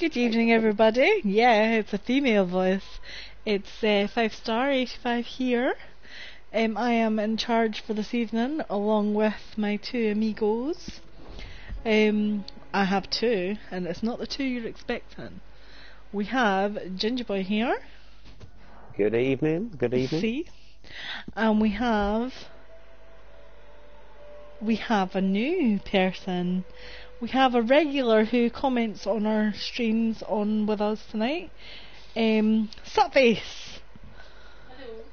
Good evening, everybody. Yeah, it's a female voice. It's uh, five star eighty five here. Um, I am in charge for this evening, along with my two amigos. Um, I have two, and it's not the two you're expecting. We have Ginger Boy here. Good evening. Good evening. See, and we have we have a new person. We have a regular who comments on our streams on with us tonight. Um, Sutface.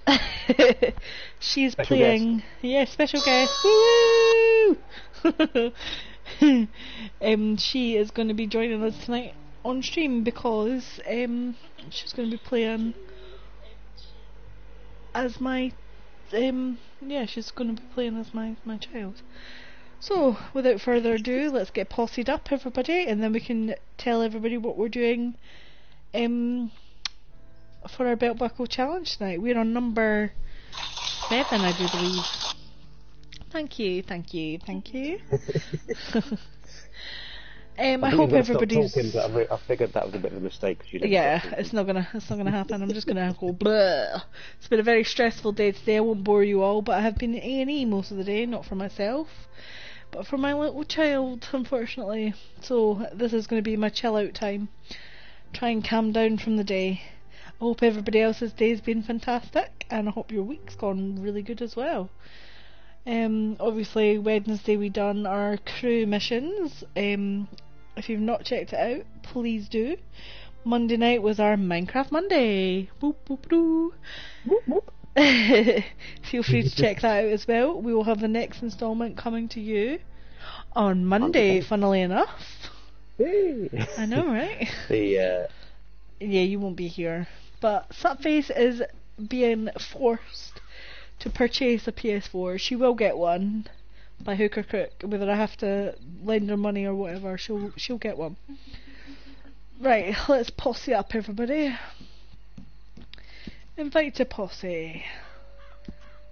She's Special playing, yeah, special guest. Woo! um, she is going to be joining us tonight on stream because um, she's going to be playing as my um yeah she's going to be playing as my my child so without further ado let's get possied up everybody and then we can tell everybody what we're doing um for our belt buckle challenge tonight we're on number seven i do believe thank you thank you thank you um i think hope you're gonna stop everybody's Talking, but I, re- I figured that was a bit of a mistake. 'cause you didn't yeah, it's not gonna it's not gonna happen. I'm just gonna go blah. It's been a very stressful day today. I won't bore you all, but I have been A and E most of the day, not for myself, but for my little child, unfortunately. So this is gonna be my chill out time. Try and calm down from the day. I hope everybody else's day's been fantastic, and I hope your week's gone really good as well. Um, obviously Wednesday we done our crew missions. Um, if you've not checked it out, please do. Monday night was our Minecraft Monday. Boop boop doo. Feel free to check that out as well. We will have the next instalment coming to you on Monday, funnily enough. Hey. I know, right? the uh, yeah, you won't be here. But Subface is being forced to purchase a PS4. She will get one by hook or crook, whether I have to lend her money or whatever. She'll she'll get one. Right, let's posse up, everybody. Invite to posse.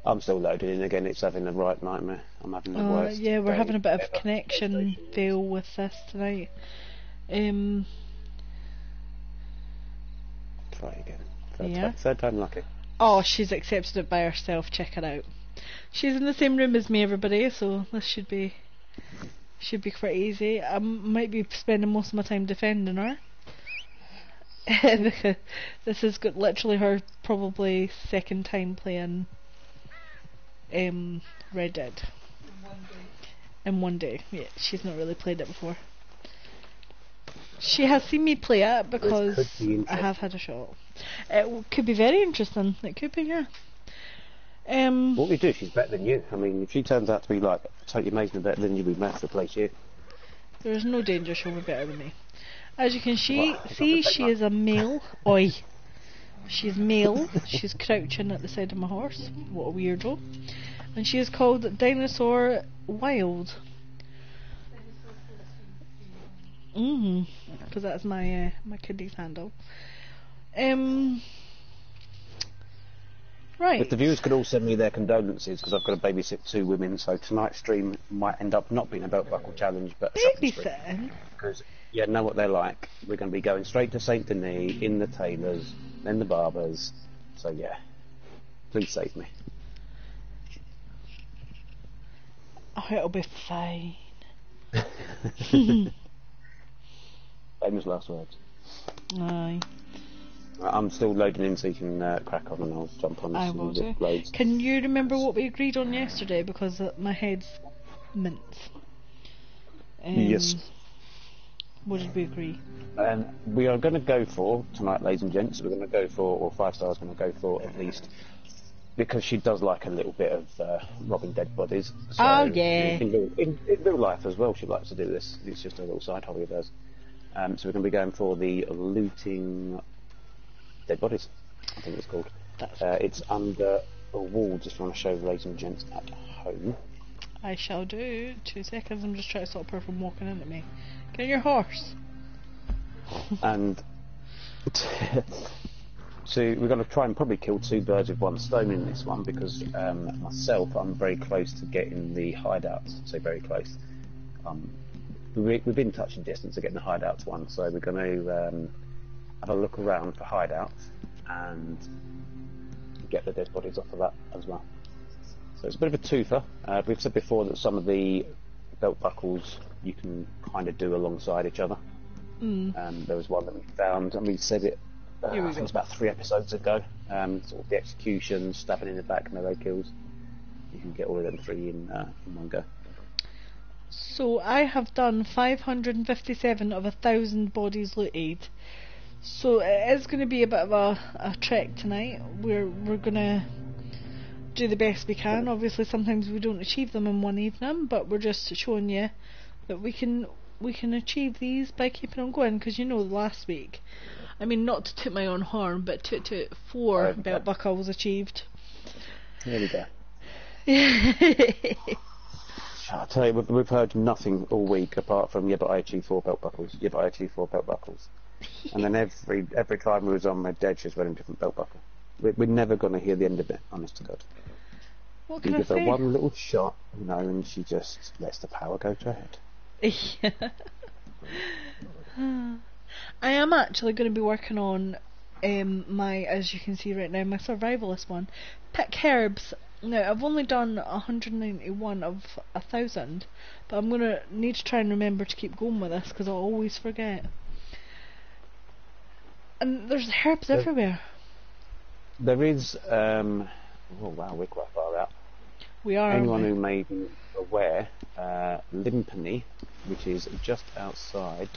I'm still loaded in again. It's having the right nightmare. I'm having the Uh, worst. yeah, we're having a bit of connection fail with this tonight. Um, Try again. Third, Yeah. time, third time lucky. Oh, she's accepted it by herself. Check it out. She's in the same room as me, everybody. So this should be should be quite easy. I might be spending most of my time defending her. this is got literally her probably second time playing um, Red Dead. In one day. Yeah, she's not really played it before. She has seen me play it because be I have had a shot. It w- could be very interesting. It could be, yeah. Um, What we do, she's better than you. I mean, if she turns out to be like totally amazing better than you, we may have to replace you. there is no danger she'll be better than me. As you can see, Well, see she is a male. Oi. She's male. She's crouching at the side of my horse. What a weirdo. And she is called Dinosaur Wild. Mhm. Because that's my uh, my kiddie's handle. Um. Right. If the viewers could all send me their condolences, because I've got to babysit two women, so tonight's stream might end up not being a belt buckle challenge, but a. Babysitting. Because you know what they're like. We're going to be going straight to Saint Denis, in the tailors, then the barbers. So yeah, please save me. Oh, it'll be fine. Famous last words. Aye. I'm still loading in so you can uh, crack on and I'll jump on I some will do. loads. Can you remember what we agreed on yesterday? Because uh, my head's mint. Um, Yes. What did we agree? And we are going to go for, tonight ladies and gents, we're going to go for, or Five Star's going to go for at least, because she does like a little bit of uh, robbing dead bodies. So Oh, yeah. In, real- in, in real life as well, she likes to do this. It's just a little side hobby of hers. Um, so we're going to be going for the looting dead bodies, I think it's called. Uh, it's under a wall, just want to show ladies and gents at home. I shall do. Two seconds. I'm just trying to stop her from walking into me. Get your horse. and so we're going to try and probably kill two birds with one stone in this one because um, myself, I'm very close to getting the hideouts, so very close. Um, we, we've been touching distance of getting the hideouts one, so we're going to um, have a look around for hideouts and get the dead bodies off of that as well. So it's a bit of a twofer. Uh, we've said before that some of the belt buckles you can kind of do alongside each other. Mm. Um, there was one that we found, and we said it. Uh, I think go. it's about three episodes ago. Um, sort of the execution, stabbing in the back, melee kills. You can get all of them three in, uh, in one go. So I have done 557 of a thousand bodies looted. So it is going to be a bit of a, a trek tonight. We're we're going to do the best we can. Obviously, sometimes we don't achieve them in one evening, but we're just showing you that we can we can achieve these by keeping on going. Because you know, last week, I mean, not to toot my own horn, but to to four Okay. belt buckles achieved. There we go. yeah, I tell you, we've, heard nothing all week apart from yeah, but I achieved four belt buckles. Yeah, but I achieved four belt buckles. and then every every time we was on Red Dead, she's wearing a different belt buckle. We're, we're never going to hear the end of it, honest to God. what You can I give her say? one little shot, you know, and she just lets the power go to her head. I am actually going to be working on um, my, as you can see right now, my survivalist one. Pick herbs. Now I've only done 191 of a thousand, but I'm gonna need to try and remember to keep going with this because I'll always forget. And there's herbs everywhere. There is, um, oh wow, we're quite far out. We are. Anyone who may be aware, uh, Limpany, which is just outside,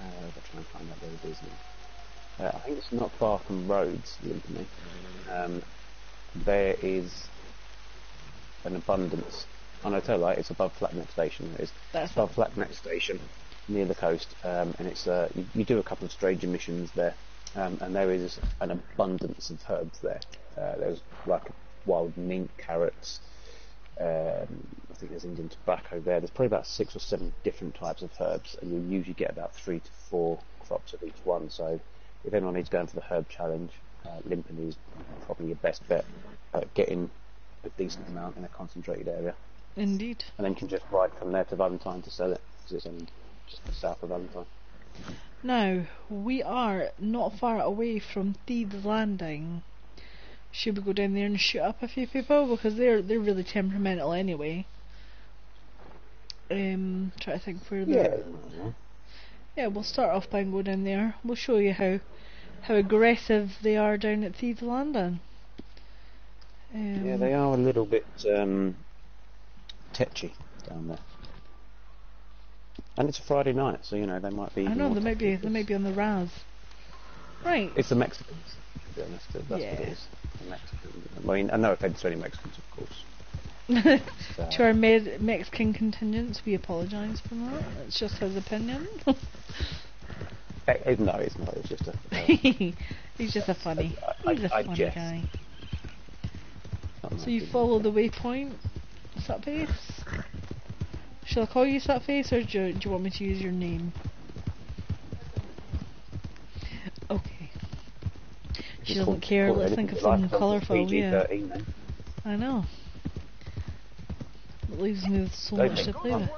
uh, I'll try and find out where it is now. Uh, I think it's not far from Rhodes, Limpany. Um, there is an abundance. Oh no, tell it's above Flatneck Station. It is. That's above Flatneck Station, near the coast, um, and it's uh, you, you do a couple of strange missions there, um, and there is an abundance of herbs there. Uh, there's like wild mint, carrots. Um, I think there's Indian tobacco there. There's probably about six or seven different types of herbs, and you'll usually get about three to four crops of each one. So, if anyone needs going for the herb challenge, uh, Limpany is probably your best bet at getting a decent amount in a concentrated area Indeed. and then you can just ride from there to Valentine to sell it because it's only just south of Valentine. Now we are not far away from Thieves Landing. Should we go down there and shoot up a few people because they're they're really temperamental anyway. Um, try to think where they're. Yeah, we'll start off by going down there. We'll show you how how aggressive they are down at Thieves Landing. Um, yeah, they are a little bit um, tetchy down there. And it's a Friday night, so you know they might be. I know they might be they might be on the Raz. Right. It's the Mexicans, to be honest. That's what Yeah. it is. The Mexicans. I mean, and no offence to any Mexicans, of course. uh, to our Med- Mexican contingents, we apologise for that. It's just his opinion. No, it's not. It's just a. Uh, He's just a funny. I- He's a I funny guy. So you follow the waypoint, Slutface? Shall I call you Slutface or do you, do you want me to use your name? Okay. She Just doesn't care, let's think of something as long as it's colourful, yeah. Then. I know. It leaves me with so Don't much to play with.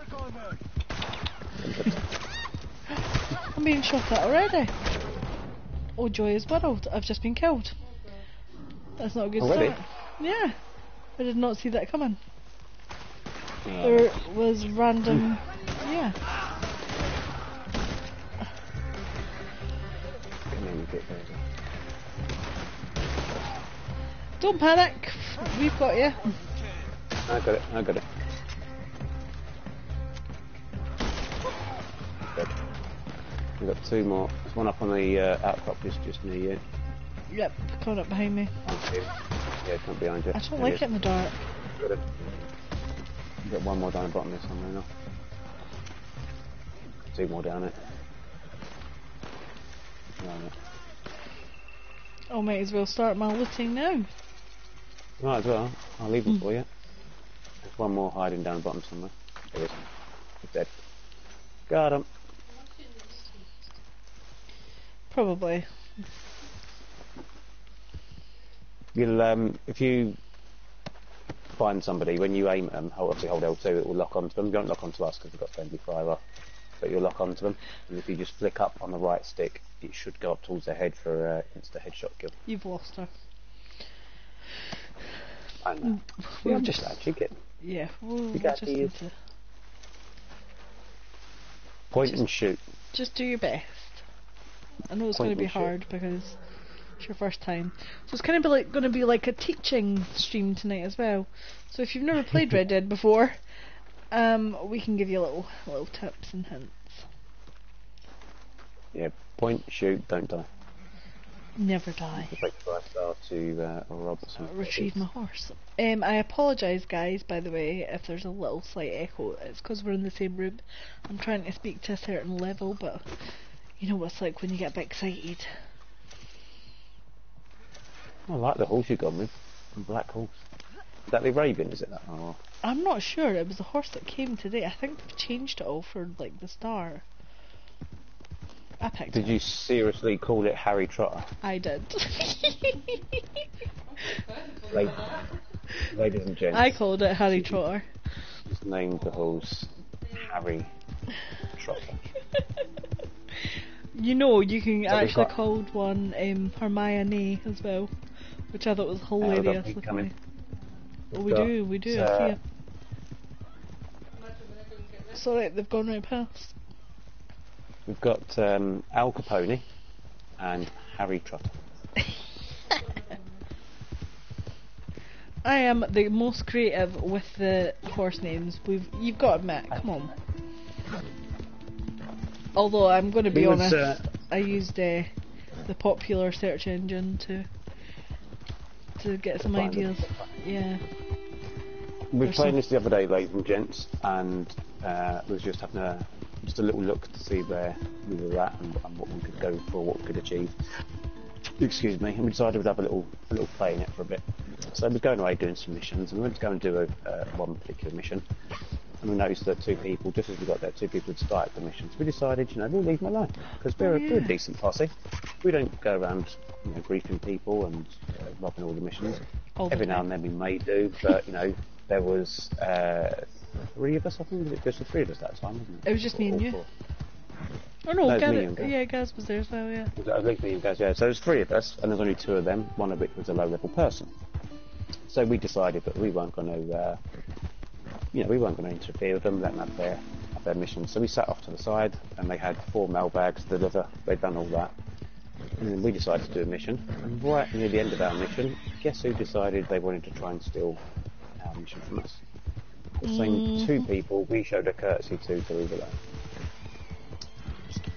I'm being shot at already. Oh, joy is world. I've just been killed. That's not a good Already? start. Yeah. I did not see that coming. Yeah. There was random. Yeah. Come in, get there. Don't panic. We've got you. I got it, I got it. Good. We've got two more. There's one up on the uh, outcrop just, just near you. Yep, coming up behind me. Can't see it. Yeah, come behind you. I don't There like it in the dark. Got it. Got one more down the bottom there somewhere now. Two more down it. Right. Oh, might as well start my looting now. Might as well. I'll leave them Hmm. for you. There's one more hiding down the bottom somewhere. There is. He's dead. Got him. Probably. You'll um, if you find somebody when you aim at them, hold, obviously hold L2, it will lock onto them. You don't lock onto us because we've got friendly fire off. but you'll lock onto them. And if you just flick up on the right stick, it should go up towards their head for uh, insta headshot kill. You've lost her. I know. Yeah, I'm just actually get Yeah, we'll, got just need to point and shoot. just do your best. I know it's going to be hard because it's your first time. So it's kind of be like going to be like a teaching stream tonight as well. So if you've never played Red Dead before, um, we can give you little little tips and hints. Yeah, point, shoot, don't die. Never die. Just wait for star to uh, rob some. Retrieve my horse. Um, I apologise, guys. By the way, if there's a little slight echo, it's because we're in the same room. I'm trying to speak to a certain level, but you know what it's like when you get a bit excited. I like the horse you got me. A black horse. Is that the Raven? Is it that? Oh, I'm not sure. It was the horse that came today. I think they've changed it all for like the star. I picked did it. you seriously call it Harry Trotter? I did. Ladies, ladies and gents, I called it Harry Trotter. just named the horse Harry Trotter. You know, you can we've actually got- called one um, Hermione as well, which I thought was hilarious. people Look at Oh, we got, do, we do. uh, I see it. Sorry, they've gone right past. We've got um, Al Capone and Harry Trotter. I am the most creative with the horse names. We've you've got to admit, come on. Although I'm going to be He was, honest, uh, I used uh, the popular search engine to to get some ideas. Yeah. We were playing this the other day, ladies and gents, and uh, was just having a just a little look to see where we were at and, and what we could go for, what we could achieve. Excuse me, and we decided we'd have a little a little play in it for a bit. So we was going away doing some missions, and we went to go and do a, uh, one particular mission. And we noticed that two people, just as we got there, two people had started the missions, we decided, you know, we'll leave them alone because we're, Oh, a- we're a decent posse. We don't go around, you know, griefing people and uh, robbing all the missions. All the Every now and then we may do, but you know, there was uh, three of us. I think was it just the three of us that time, wasn't it? It was just me and Or you. four? Oh no, No, Gaz, yeah, Gaz was there as well. Yeah. I think me and Gaz, yeah. So there's three of us, and there's only two of them. One of which was a low-level person. So we decided that we weren't going to, uh, you know, we weren't going to interfere with them, let them have their their mission. So we sat off to the side, and they had four mailbags to deliver. They'd done all that. And then we decided to do a mission. And right near the end of our mission, guess who decided they wanted to try and steal our mission from us? The same mm-hmm. two people we showed a courtesy to to leave alone.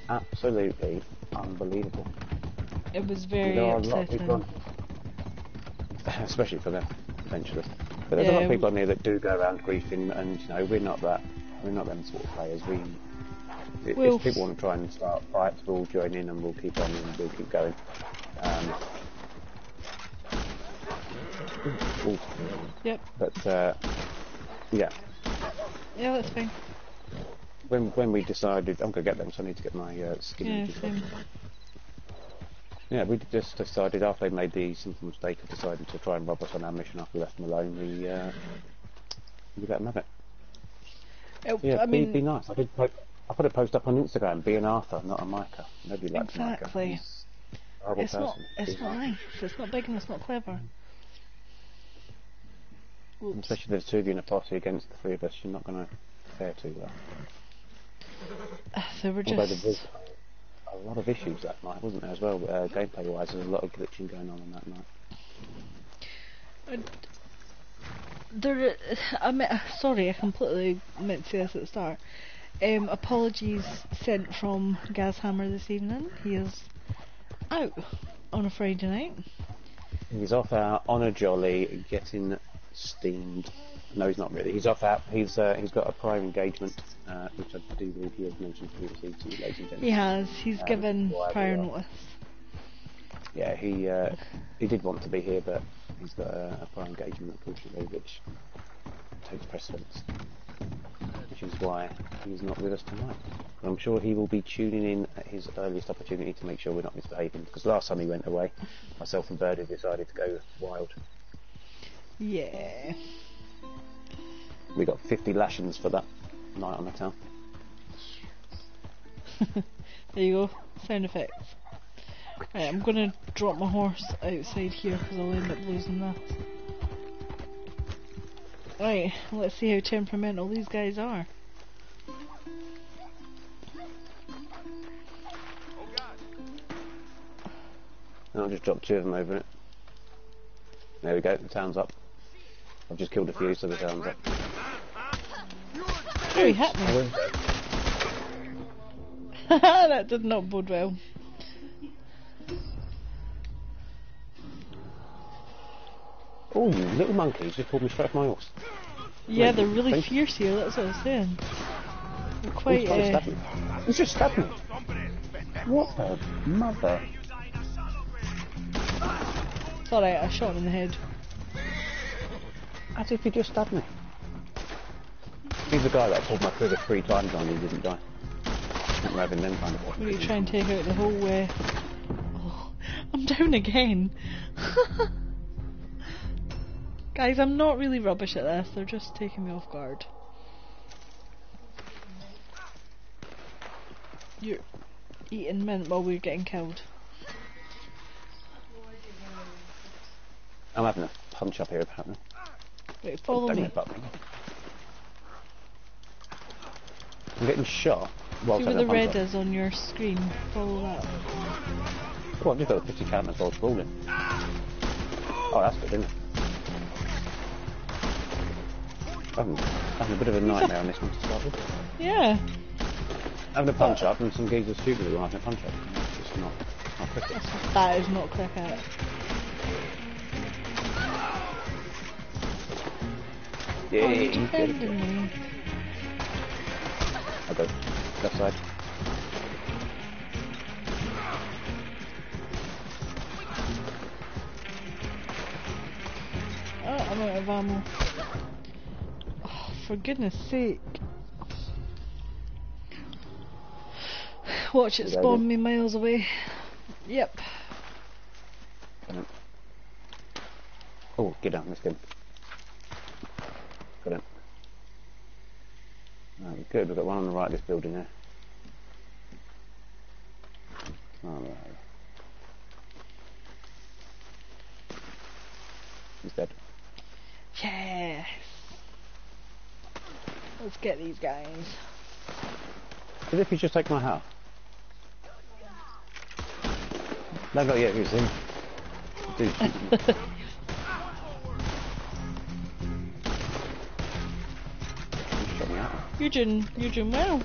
Absolutely unbelievable. It was very There are a lot of upsetting. people, especially for them, eventually. But there's a lot of people on here that do go around griefing, and you know we're not that. We're not them sort of players. We, if, Well, if people want to try and start fights, we'll join in and we'll keep on and we'll keep going. Um, ooh, Yep. but uh, yeah, Yeah, that's fine. when when we decided, I'm gonna get them, so I need to get my uh, skin. Yeah, images same. up. Yeah, we just decided after they made the simple mistake of deciding to try and rob us on our mission after we left them alone, we uh, we let them have it. It- Yeah, I be, mean, be nice. I did. Po- I put a post up on Instagram. Be an Arthur, not a Micah. Nobody likes Micah. Exactly. He's a it's not. It's not nice. It's not big and it's not clever. Oops. Especially if there's two of you in a posse against the three of us, you're not going to fare too well. They were just. A lot of issues that night, wasn't there, as well? Uh, gameplay wise, there's a lot of glitching going on on that night. There, I mean, sorry, I completely meant to say this at the start. Um, apologies sent from Gazhammer this evening. He is out on a Friday night. He's off out on a jolly, getting steamed. No, he's not really. He's off app. He's uh, he's got a prior engagement, uh, which I do believe he has mentioned previously to you, ladies and gentlemen. He has. He's Um, given prior notice. Yeah, he uh, he did want to be here, but he's got a, a prior engagement, unfortunately, which takes precedence. Which is why he's not with us tonight. But I'm sure he will be tuning in at his earliest opportunity to make sure we're not misbehaving. Because last time he went away, myself and Birdie decided to go wild. Yeah. We got 50 lashings for that night on the town. there you go. Sound effects. Right, I'm gonna drop my horse outside here because I'll end up losing that. Right, let's see how temperamental these guys are. Oh, I'll just drop two of them over it. There we go, the town's up. I've just killed a few, so the town's up. Oh, he hit me. that did not bode well. Oh, you little monkeys just pulled me straight off my horse. Yeah, Right, they're really thank fierce here, that's what I was saying. They're quite, trying to uh. He's just stabbed me. What the mother? it's alright, I shot him in the head. As if he just stabbed me. He's the guy that I pulled my trigger three times on and he didn't die. I'm having them kind of We're gonna try and take out the whole, uh... Oh, I'm down again. Guys, I'm not really rubbish at this, they're just taking me off guard. You're eating mint while we're getting killed. I'm having a punch up here apparently. Wait, follow Don't me. headbutt me. I'm getting shot while See where the red is on your screen. Follow that. Oh, I've just got a 50 cal as well sprawling. Oh, that's good, isn't it? I'm having a bit of a nightmare on this one to start with. Yeah. Having a punch up and some geezers stupid who having a punch up. It's just not, not cricket. That is not cricket. Yeah, oh, left side. Oh, I'm out of ammo. Oh, for goodness sake. Watch it spawn me miles away. Yep. Oh, get down, let's go. Got it. Oh, good, we've got one on the right of this building there. Oh, no. He's dead. Yes. Let's get these guys. As if he's just taken my house. No, not yet, was him. Dude, You're doing, you're doing well.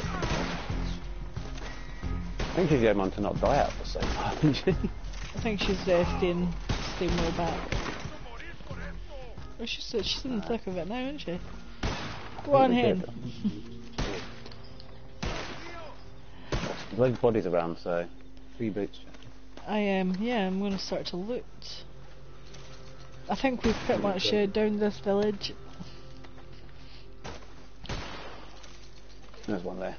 I think she's one to not die out at the same time, isn't she? I think she's uh, staying, staying well back. Oh, she's, uh, she's in the thick of it now, isn't she? Go on, hen. There's loads bodies around, so three boots. I am, yeah, I'm going to start to loot. I think we've pretty much uh, down this village. There's one there.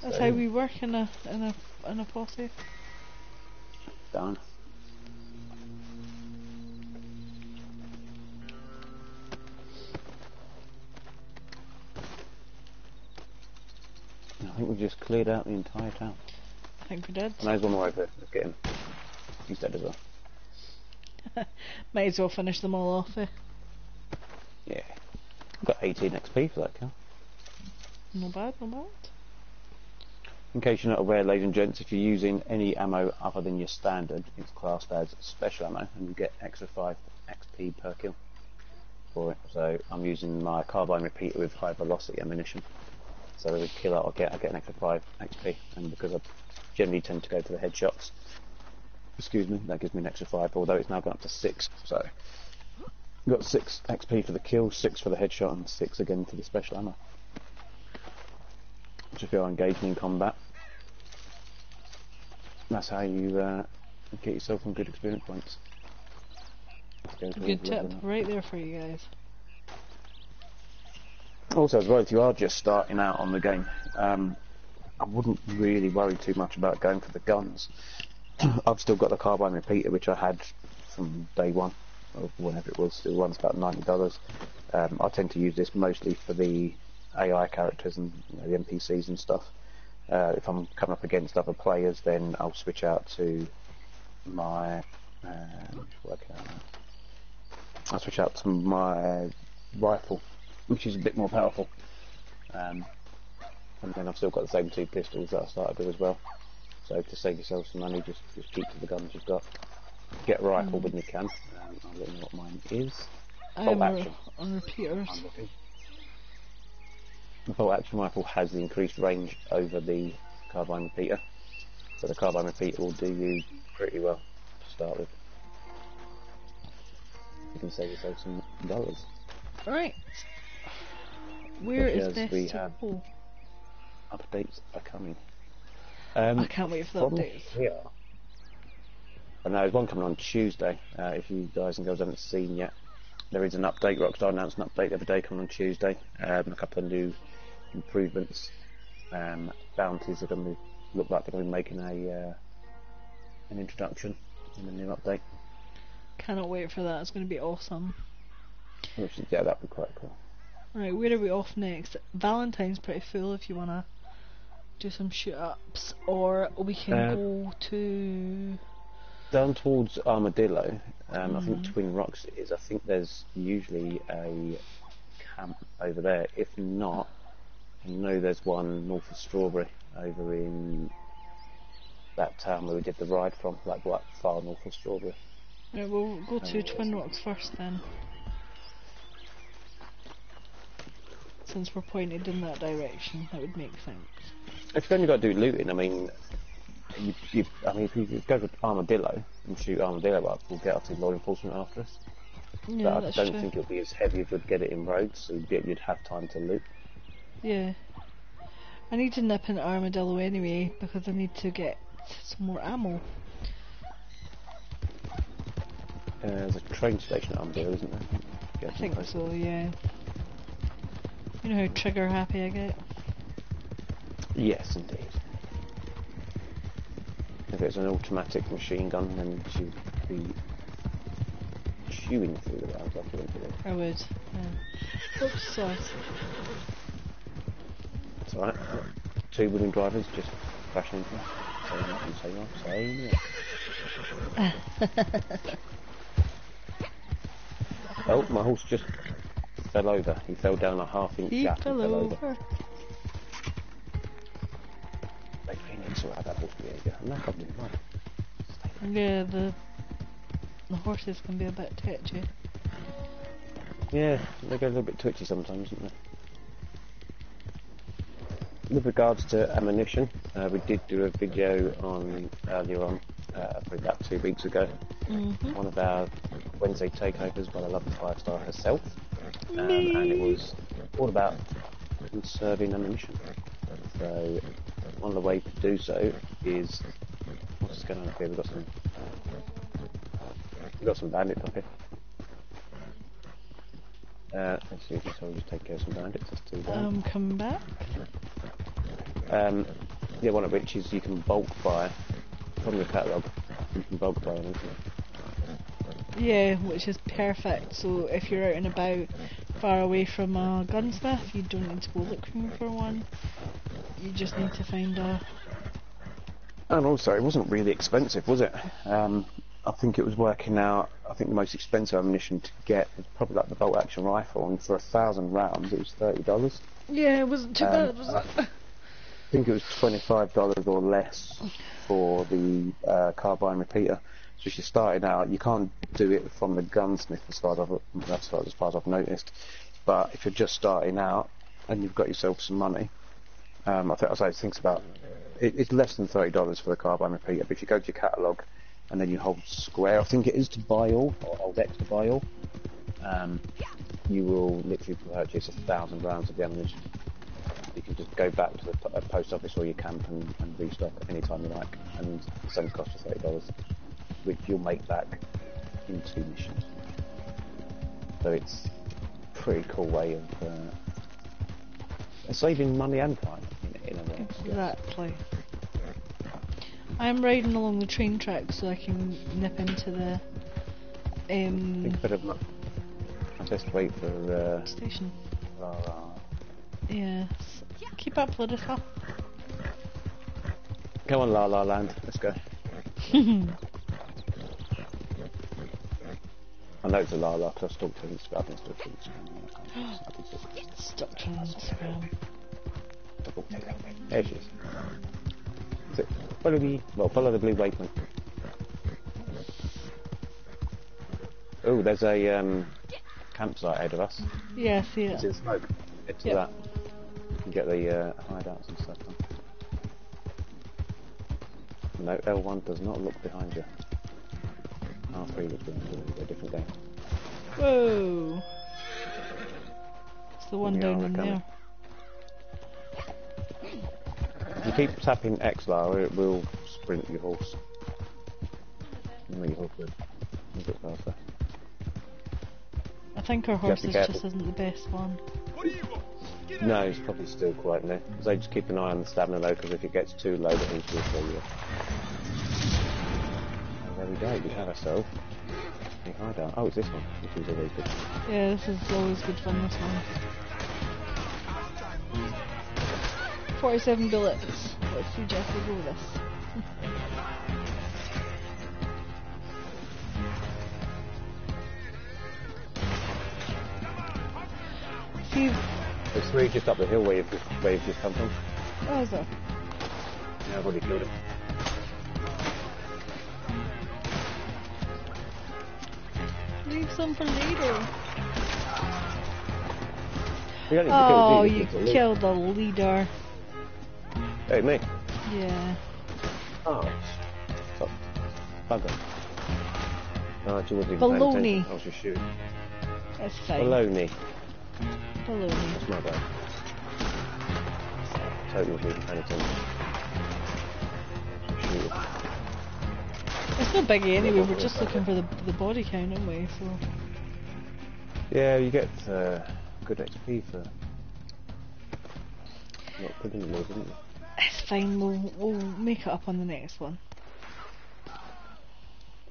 That's So- how we work in a in a in a posse. Down. I think we've just cleared out the entire town. I think we did. And there's one more over. Let's get him. He's dead as well. Might as well finish them all off. Eh? Yeah. I've got 18 XP for that kill. Not bad, not bad. In case you're not aware, ladies and gents, if you're using any ammo other than your standard, it's classed as special ammo, and you get extra 5 XP per kill for it. So I'm using my carbine repeater with high velocity ammunition. So every kill I'll get, I get an extra 5 XP, and because I generally tend to go for the headshots, excuse me, that gives me an extra 5, although it's now gone up to 6, so got 6 XP for the kill, 6 for the headshot, and 6 again for the special ammo. Which if you're engaging in combat, that's how you uh, get yourself some good experience points. Good tip, right there for you guys. Also, as well, if you are just starting out on the game, um, I wouldn't really worry too much about going for the guns. I've still got the carbine repeater, which I had from day one, or whenever it was. It runs about ninety dollars. Um, I tend to use this mostly for the AI characters and you know, the NPCs and stuff. Uh, if I'm coming up against other players, then I'll switch out to my. Out. I'll switch out to my rifle, which is a bit more powerful. Um, and then I've still got the same two pistols that I started with as well. So to save yourself some money, just just keep to the guns you've got. Get a rifle when you can. Um, let you know what mine is. Bolt action. on repeaters. I'm looking. The bolt action rifle has the increased range over the carbine repeater, so the carbine repeater will do you pretty well to start with. You can save yourself some dollars. All right. Where is Because this we have- Updates are coming. Um, I can't wait for the updates. here. And there's one coming on Tuesday. Uh, if you guys and girls haven't seen yet, there is an update. Rockstar announced an update the other day coming on Tuesday. Um, a couple of new improvements. Um, bounties are going to look like they're going to be making a uh, an introduction in the new update. Cannot wait for that. It's going to be awesome. Which yeah, that'd be quite cool. Right, where are we off next? Valentine's pretty full if you want to do some shoot ups, or we can Uh, go to. Down towards Armadillo, um, I think Mhm. Twin Rocks is. I think there's usually a camp over there. If not, I know there's one north of Strawberry over in that town where we did the ride from, like what far north of Strawberry. Right, we'll go to Oh, Twin Rocks first then. Since we're pointed in that direction, that would make sense. If you've only got to do looting, I mean, you, you, I mean, if you go to Armadillo and shoot Armadillo up, we'll get up to law enforcement after us. Yeah, but I don't true. think it'll be as heavy if we'd get it in Rhodes, so you'd, you'd have time to loot. Yeah. I need to nip into Armadillo anyway because I need to get some more ammo. Uh, there's a train station at Armadillo, isn't there? Get I think places. so, yeah. You know how trigger happy I get? Yes, indeed. If it's an automatic machine gun, then she'd be chewing through the rounds after it. I would. Yeah. Oops, sorry. It's alright. Two women drivers just crashing into me. Saying up off, saying. Oh, my horse just fell over. He fell down a half inch He gap fell and fell over. over. They really need to sort out that horse. I'm not right. Yeah, the the horses can be a bit tetchy. Yeah, they get a little bit twitchy sometimes, don't they? With regards to ammunition, uh, we did do a video on earlier on, uh, probably about two weeks ago, Mm-hmm. one of our Wednesday takeovers by the lovely five star herself, um, and it was all about conserving ammunition. So one of the ways to do so is what's going on up here? We've got some we've got some bandits up here. Uh, let's see, so I'll just take care of some bandits. That's two down. Um, come back. Um, yeah, one of which is you can bulk buy from your catalogue. You can bulk buy anything. Yeah, which is perfect. So if you're out and about, far away from a gunsmith, you don't need to go looking for one. You just need to find a. And also, it wasn't really expensive, was it? Um, I think it was working out. I think the most expensive ammunition to get was probably like the bolt action rifle, and for a thousand rounds, it was thirty dollars. Yeah, it wasn't too Um, bad, was uh, it? I think it was twenty-five dollars or less for the uh, carbine repeater. So if you're starting out, you can't do it from the gunsmith as far as I've, as far as, far as I've noticed. But if you're just starting out and you've got yourself some money, um, I think I say things about it, it's less than thirty dollars for the carbine repeater. But if you go to your catalogue and then you hold square, I think it is to buy all or hold X to buy all, um, you will literally purchase a thousand rounds of the ammunition you can just go back to the uh, post office or your camp and, and restock any time you like, and it's only cost you thirty dollars, which you'll make back in two missions. So it's a pretty cool way of uh, saving money and time in, in a way. Exactly. I'm riding along the train tracks so I can nip into the I um, think a bit of luck. I just wait for uh, station. our, uh, Yes. Keep up, Larissa. Come on, La La Land. Let's go. I know it's a La La because I stalked her Instagram. I've been stalking Instagram. I can just Stuck to Instagram. double take that. There she is. That's it. Follow me. Well, follow the blue waypoint. Oh, there's a um, campsite ahead of us. Yeah, I see It's in smoke. Head to Yep. that. You can get the uh, hideouts and stuff. On. No, L1 does not look behind you. R3 looks behind you. They're a different game. Whoa! It's the one down in there. If you keep tapping X bar, it will sprint your horse. Make your horse good. A bit faster. I think our horse to horses be just isn't the best one. No, it's probably still quite new. So just keep an eye on the stamina though, because if it gets too low, that means we'll throw you off. And there we go, we have ourselves a hideout. Oh, it's this one, which is always good. Yeah, this is always good fun, this one. 47 bullets. Let's see Jeff will go with this. See, There's three just up the hill where you've just, where you've just come from. oh, is there? Yeah, I've already killed it. Leave some for later. Oh, you need to Oh, kill you killed the leader. Hey, me. Yeah. Oh, stop. Bugger. Oh, she wasn't even Baloney. I was just shooting. That's fine. Baloney. Baloney. That's my bad. Totally wasn't paying attention. Shooting. It's no biggie anyway, we're just looking for the, the body count, aren't we? So, Yeah, you get uh, good XP for not putting them, didn't you? it's fine, we'll, we'll make it up on the next one.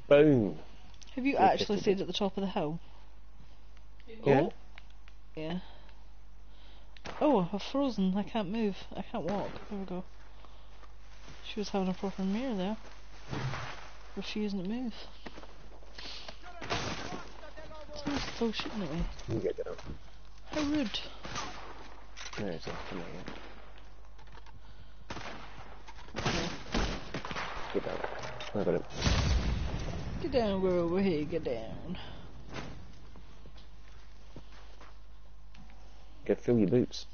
Boom. Have you actually stayed at the top of the hill? Yeah. Oh. Yeah. Oh, I've frozen. I can't move. I can't walk. There we go. She was having a proper mirror there. Refusing to move. Someone's still shooting at me. You can get down. How rude. No, it's not. Come on, yeah. Get down. I got it. Get down, girl. Over here. Get down. Get fill your boots.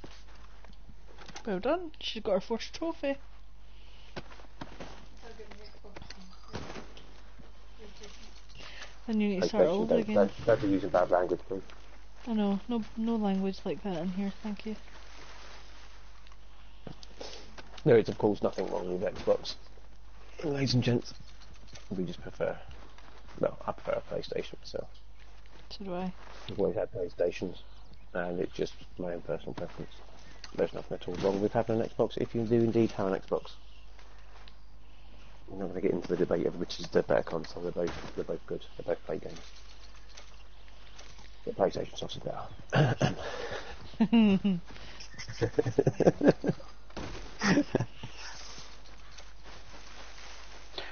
Well done. She's got her first trophy. Then you need to start all over again. Don't, don't be using bad language, please. I know, no, no language like that in here. Thank you. There is, of course, nothing wrong with Xbox. Ladies and gents, we just prefer. Well, I prefer a PlayStation myself. So do I. I've always had PlayStations, and it's just my own personal preference. There's nothing at all wrong with having an Xbox if you do indeed have an Xbox. We're not going to get into the debate of which is the better console. They're both they're both good. They both play games. But PlayStation's obviously better.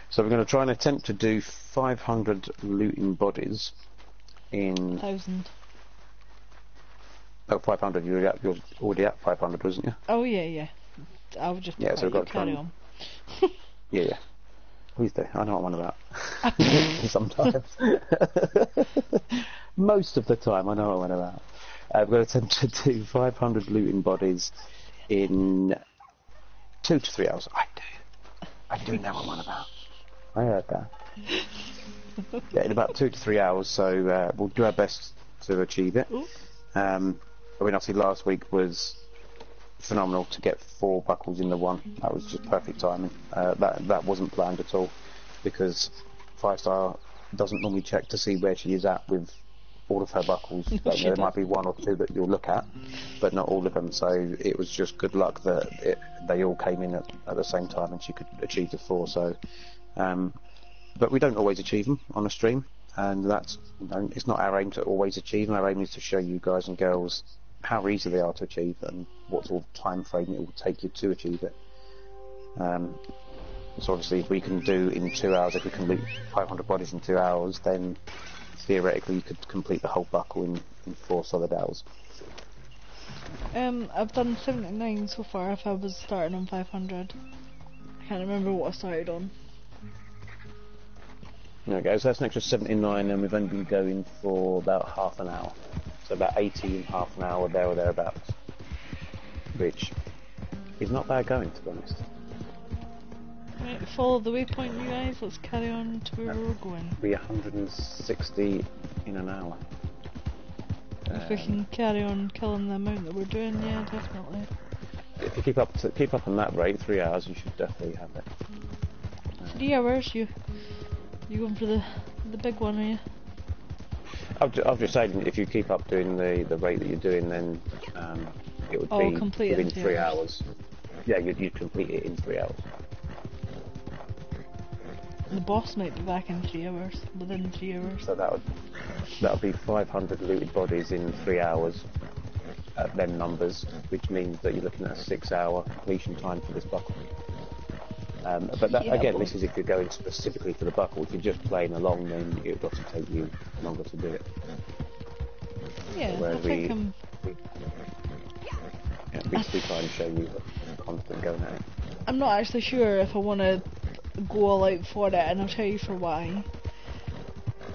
so we're going to try and attempt to do 500 looting bodies in Thousand. Oh, 500. You're, at, you're already at 500, wasn't you? Oh yeah, yeah. I'll just Yeah, so we've got to carry try on. Yeah, yeah. Who's there? I know what I'm on about. Sometimes. Most of the time, I know what I'm on about. Uh, we're going to attempt to do 500 looting bodies in two to three hours. I do. I do know what I'm on about. I heard that. yeah, in about two to three hours, so uh, we'll do our best to achieve it. Um, I mean, obviously last week was phenomenal to get four buckles in the one. That was just perfect timing. Uh, that that wasn't planned at all because Five Star doesn't normally check to see where she is at with all of her buckles. There might be one or two that you'll look at, but not all of them. So it was just good luck that it, they all came in at, at the same time and she could achieve the four. So, um, but we don't always achieve them on a stream, and that's you know, it's not our aim to always achieve them. Our aim is to show you guys and girls how easy they are to achieve and what sort of time frame it will take you to achieve it. Um, so obviously, if we can do in two hours, if we complete 500 bodies in two hours, then theoretically you could complete the whole buckle in, in four solid hours. Um, I've done 79 so far if I was starting on 500. I can't remember what I started on. There we go, so that's an extra 79 and we've only been going for about half an hour. So about 18, half an hour there or thereabouts. Which is not bad going to be honest. Right, follow the waypoint you guys, let's carry on to where we're going. Be 160 in an hour. If we Um, can carry on killing the amount that we're doing, yeah, definitely. if you keep up to, keep up on that rate, three hours, you should definitely have it. Three hours, you you going for the the big one, are you? I've, I've just saying, if you keep up doing the, the rate that you're doing, then um, it would Oh, be complete within three hours. hours. Yeah, you'd, you'd complete it in three hours. The boss might be back in three hours, within three hours. So that would that would be 500 looted bodies in three hours at them numbers, which means that you're looking at a six-hour completion time for this buckle. Um, but that, Yeah, again, but- this is if you're going specifically for the buckle. If you're just playing along, then it would obviously take you longer to do it. Yeah, I think we- I'm. Yeah, we, we try and show you constant going at it. I'm not actually sure if I want to go all out for it, and I'll tell you for why.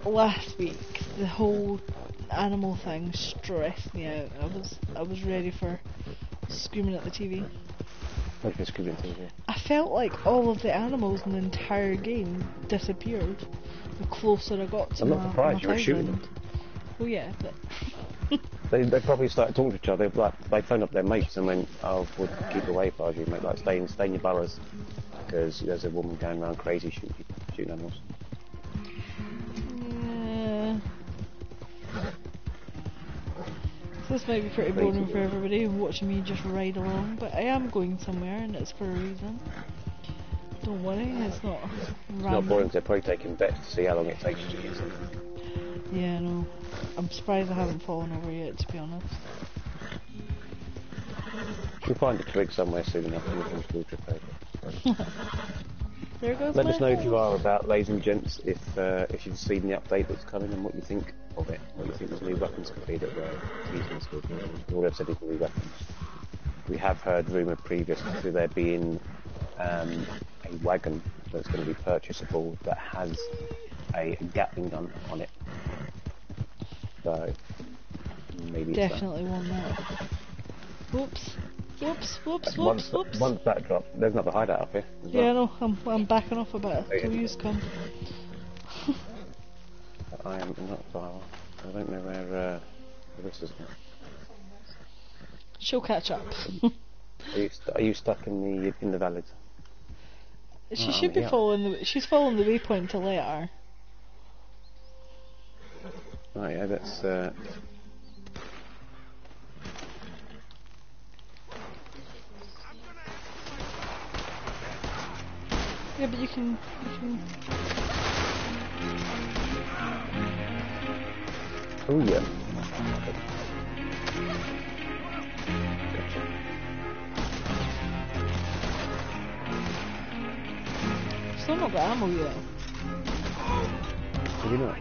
Last week, the whole animal thing stressed me out. I was I was ready for screaming at the TV. I felt like all of the animals in the entire game disappeared. The closer I got to I'm my, not surprised, you were shooting them. Well, yeah, but They, they probably started talking to each other. Like they phoned up their mates and went, "Oh, we'll keep away if I was you, mate. Like stay in, stay in your burrows because there's a woman going around crazy shooting shooting animals." yeah. This might be pretty boring for everybody watching me just ride along, but I am going somewhere and it's for a reason. Don't worry, it's not It's random. not boring. They're probably taking bets to see how long it takes to get something. Yeah, no. I'm surprised I haven't fallen over yet, to be honest. You'll find a twig somewhere soon enough and you can still trip over. There goes Let us know if you are about, ladies and gents, if uh, if you've seen the update that's coming and what you think of it. What you think those new weapons could be that we're using this. All I've said is new weapons. We have heard rumour previously to there being um, a wagon that's going to be purchasable that has a Gatling gun on it. So maybe. Definitely want that. Whoops. Whoops, whoops, whoops, Once, whoops. once that drops, there's another hideout up here. as well. Yeah, no, I'm, I'm backing off a bit Okay. till yous come. I am not far. I don't know where uh, this is. Now. She'll catch up. Are you, st- are you stuck in the in the valleys? she Oh, should be yeah. following the. She's following the waypoint to later. Right, yeah, that's. Uh, Yeah, but you can. You can oh yeah. still not got ammo yet. Have you not?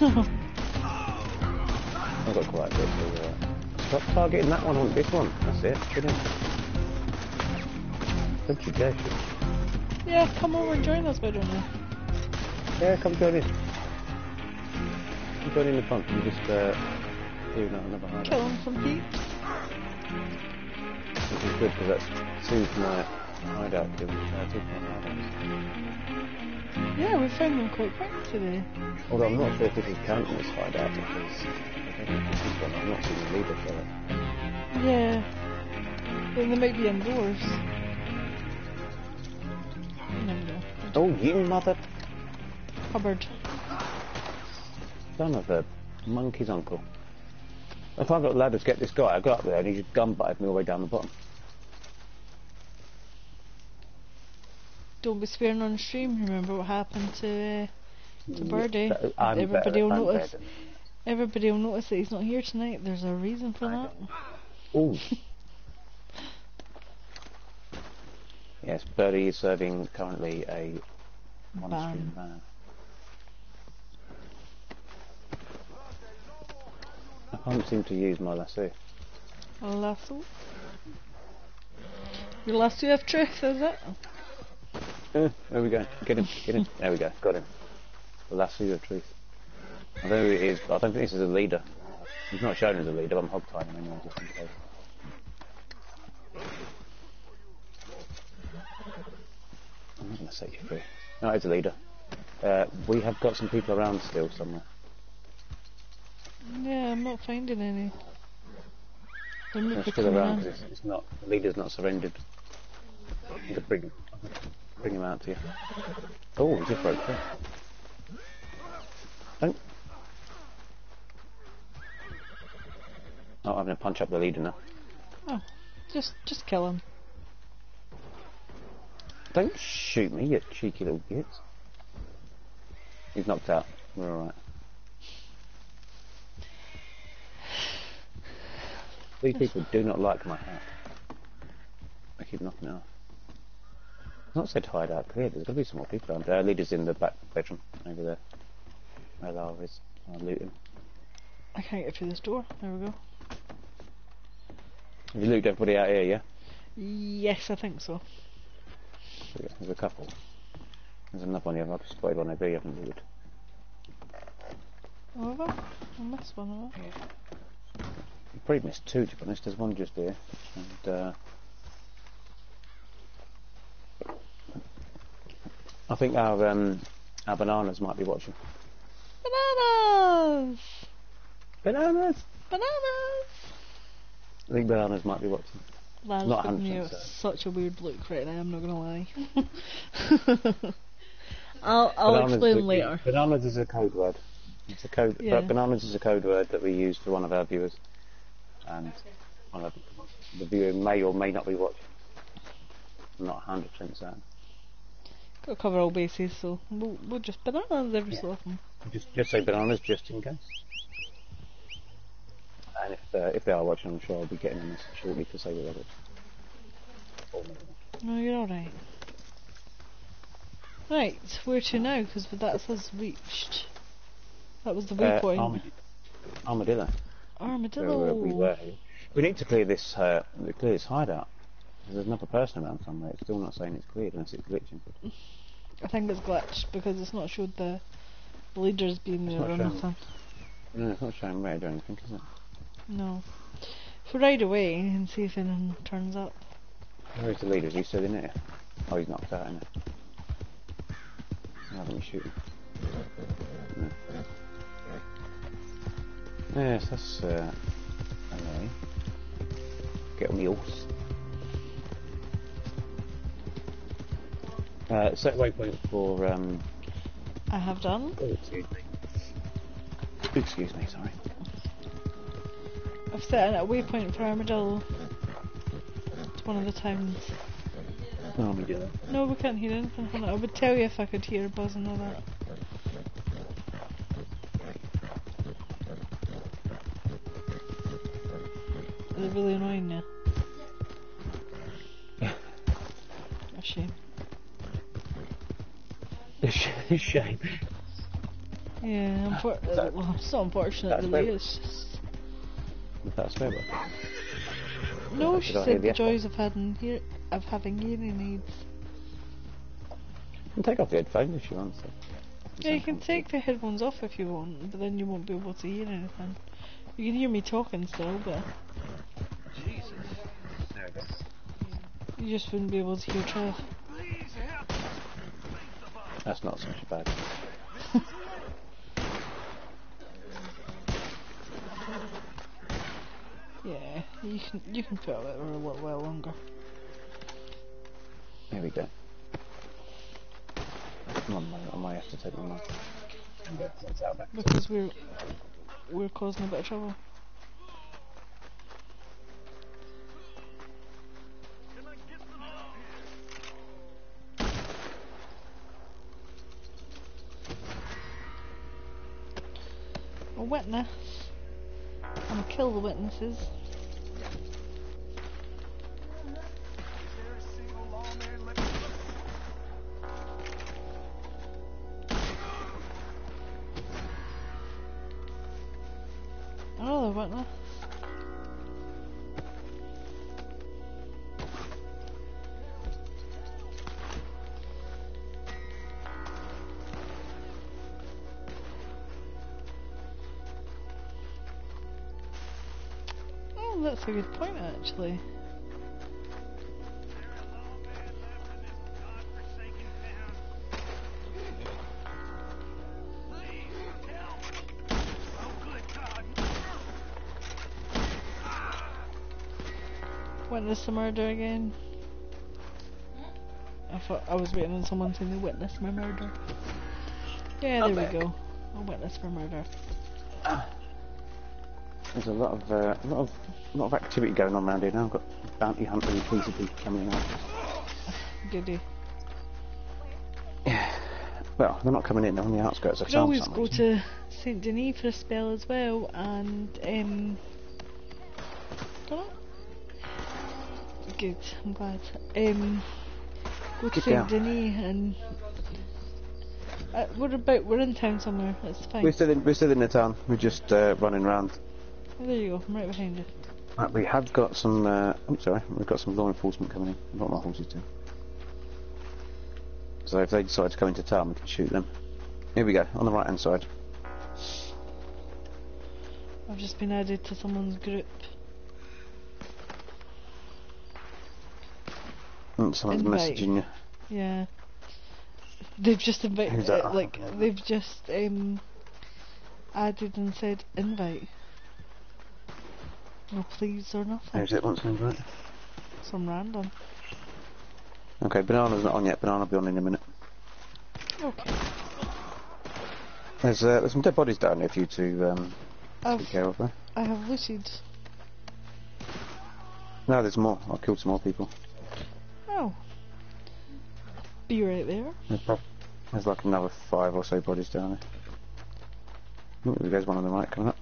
I've got quite a bit. So, uh, stop targeting that one on this one. That's it. In. Don't you dare shoot. Yeah, come over and join us, you? Yeah, come join in. Come join in the fun. You just uh, do another hideout. Killing some peeps. Which is good because that's two from my hideout kills. Uh, two my hideouts. Yeah, we found them quite quick today. Although I'm not sure if this is counting as hideout because I don't know if this is one. I've not seen the leader for it. Yeah. Then they might be indoors. You never know. Oh, you mother Cupboard. son of a monkey's uncle. If I got ladders, get this guy. I got up there and he just gun butted me all the way down the bottom. Don't be swearing on stream. Remember what happened to uh, to Birdie? I'm Everybody will notice. Everybody will notice that he's not here tonight. There's a reason for that. Ooh. yes, Birdie is serving currently a one stream ban. I can't seem to use my lasso. A lasso. Your lasso of truth, is it? Uh, there we go. Get him. Get him. There we go. Got him. The lasso of truth. I don't who it is, I don't think this is a leader. He's not shown as a leader, I'm hog tying him anyway, just in case. I'm not going to set you free. No, it's a leader. Uh, we have got some people around still somewhere. Yeah, I'm not finding any. They're still around on. 'cause it's, it's not, the leader's not surrendered. Could bring him, bring him out to you. Oh, he just broke through. Don't. Oh, I'm going to punch up the leader now. Oh, just just kill him. Don't shoot me, you cheeky little git. He's knocked out. We're alright. These people do not like my hat. I keep knocking it off. It's not said hide out clear. There's got to be some more people around. Uh, leader's in the back bedroom over there. Where Lara is. I'll loot him. I can't get through this door. There we go. Have you looted everybody out here, yeah? Yes, I think so. Yeah, There's a couple. There's another one here. I've spotted one over here. You haven't looted. Oh, have I? I missed one of them. You probably missed two, to be honest. There's one just here. And, uh, I think our, um, our bananas might be watching. Bananas! Bananas! Bananas! I think bananas might be watching. That's Not giving me 100% a- such a weird look right now, I'm not gonna lie. I'll, I'll Bananas explain is- later. Bananas is a code word. It's a code. Yeah. But bananas is a code word that we use for one of our viewers, and one of the viewer may or may not be watching. I'm not 100 percent certain. Gotta cover all bases, so we'll, we'll just bananas every so often. Just just say bananas just in case. And if uh, if they are watching, I'm sure I'll be getting a message shortly to say that they're. No, you're alright. Right, where to now? Because that's us reached. That was the Uh, waypoint. armadillo. Armadillo. Armadillo. Where, uh, we were. We need to clear this uh, clear this hideout. There's another person around somewhere. It's still not saying it's cleared unless it's glitching. I think it's glitched because it's not showed the leaders being there or nothing. No, it's not showing red or anything, is it? No. So ride away and see if anyone turns up. Where is the leader? Is he still in there? Oh, he's knocked out, isn't he? Why don't we shoot him? No. Yes, that's uh, annoying. Get on the horse. Uh, set waypoint for um. I have done. Excuse me. Excuse me, sorry. I've set a waypoint for Armadillo. It's one of the towns. Do. No, we can't hear anything from it. I would tell you if I could hear a buzz and all that. Is it really annoying now? A shame. Shame. Yeah, unfor- well, it's not unfortunate really, it's just... A swear word? No, she said the the joys of having, hear- of having hearing aids. You can take off the headphones if you want to. Yeah, you can take the headphones off if you want, but then you won't be able to hear anything. You can hear me talking still, but There we go. you just wouldn't be able to hear Trev. That's not such a bad. Yeah, you can you can put it a little while longer. There we go. One moment, I might have to take them off. Yeah, that's out back. Because we're we're causing a bit of trouble. a witness. Gonna kill the witnesses. Oh, that's a good point actually. Witness the murder again. I thought I was waiting on someone to witness my murder. Yeah, there we go. A witness for murder. There's a lot of uh, a lot of a lot of activity going on around here now. I've got bounty hunters and police people coming out. Goody. Yeah. Well, they're not coming in. They're on the outskirts of town. always go to Saint Denis for a spell as well, and um. Good. I'm glad. Um. Go to Saint down. Denis and. Uh, we're about. We're in town somewhere. That's fine. We're still in. We're still in the town. We're just uh, running around. There you go. I'm right behind you. Right, we have got some. Uh, I'm sorry. We've got some law enforcement coming in. I've got my horses too. So if they decide to come into town, we can shoot them. Here we go. On the right hand side. I've just been added to someone's group. Mm, Someone's Invite. messaging you. Yeah. They've just invited, uh, like, they've just um, added and said invite. No please or nothing. Who's it? Wants an invite? Some random. Okay, banana's not on yet. Banana will be on in a minute. Okay. There's uh, there's some dead bodies down there for you to um, take care of. There. I have looted. No, there's more. I killed some more people. Oh. Be right there. There's, there's like another five or so bodies down there. Ooh, there's one on the right coming up.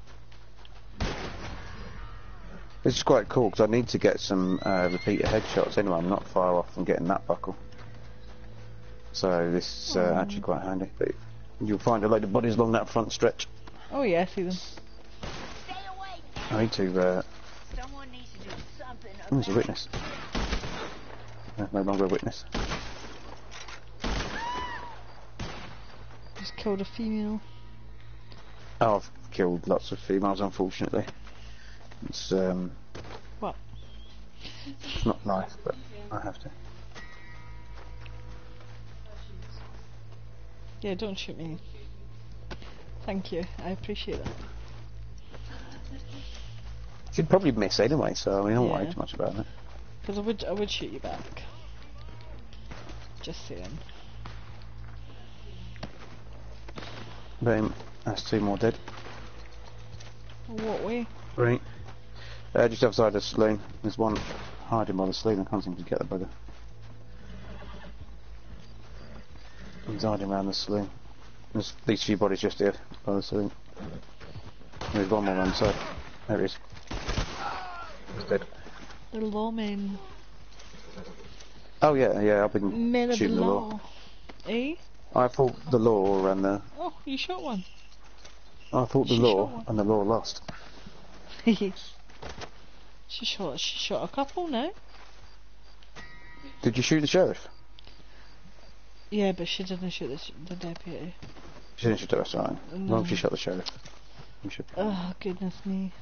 This is quite cool because I need to get some uh, repeater headshots anyway. I'm not far off from getting that buckle. So this is uh, Oh. actually quite handy. But you'll find a load of bodies along that front stretch. Oh yeah, I see them. Stay away. I need to. Uh, Someone needs to do something oh, there's a witness. Uh, no longer a witness. Just killed a female. Oh, I've killed lots of females, unfortunately. It's um, What? it's not nice, but I have to. Yeah, don't shoot me. Thank you. I appreciate that. She'd probably miss anyway, so I mean, don't worry too much about it. Because I would, I would shoot you back. Just saying. Boom. That's two more dead. What way? Three. Uh, just outside the saloon. There's one hiding by the saloon. I can't seem to get the bugger. He's hiding around the saloon. There's these few bodies just here by the saloon. There's one more on the side. There he is. He's dead. The lawmen. Oh yeah, yeah. I've been Men of the shooting the law. law. Eh? I thought the law and there. Oh, you shot one. I thought the She law and the law lost. she shot. She shot a couple no? Did you shoot the sheriff? Yeah, but she didn't shoot the, the deputy. She didn't shoot the. As long as she shot the sheriff. Should. Oh goodness me.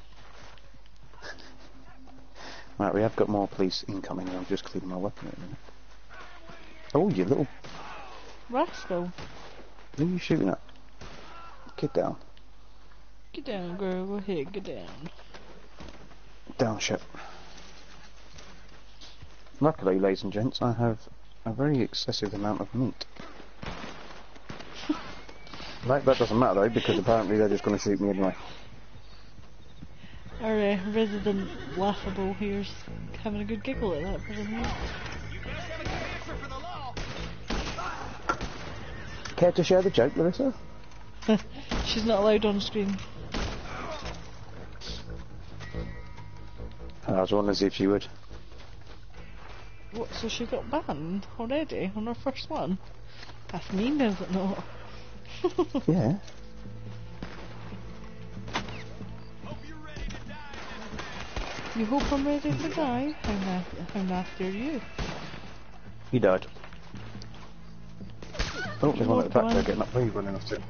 Right, we have got more police incoming. And I'm just cleaning my weapon. Oh, you little. Rascal. Who are you shooting at? Get down. Get down, girl. Go ahead. Get down. Down, ship. Luckily, ladies and gents, I have a very excessive amount of meat. Right, that doesn't matter though, because apparently they're just going to shoot me anyway. Our uh, resident laughable here's having a good giggle at that for some. Care to share the joke, Larissa? She's not allowed on screen. I was wondering if you would. What, so she got banned already on her first one? That's mean, is it not? Yeah. you hope I'm ready to die? How, na- how nasty are you? He died. Oh, there's one at the Come back there getting up. Where are you running off to?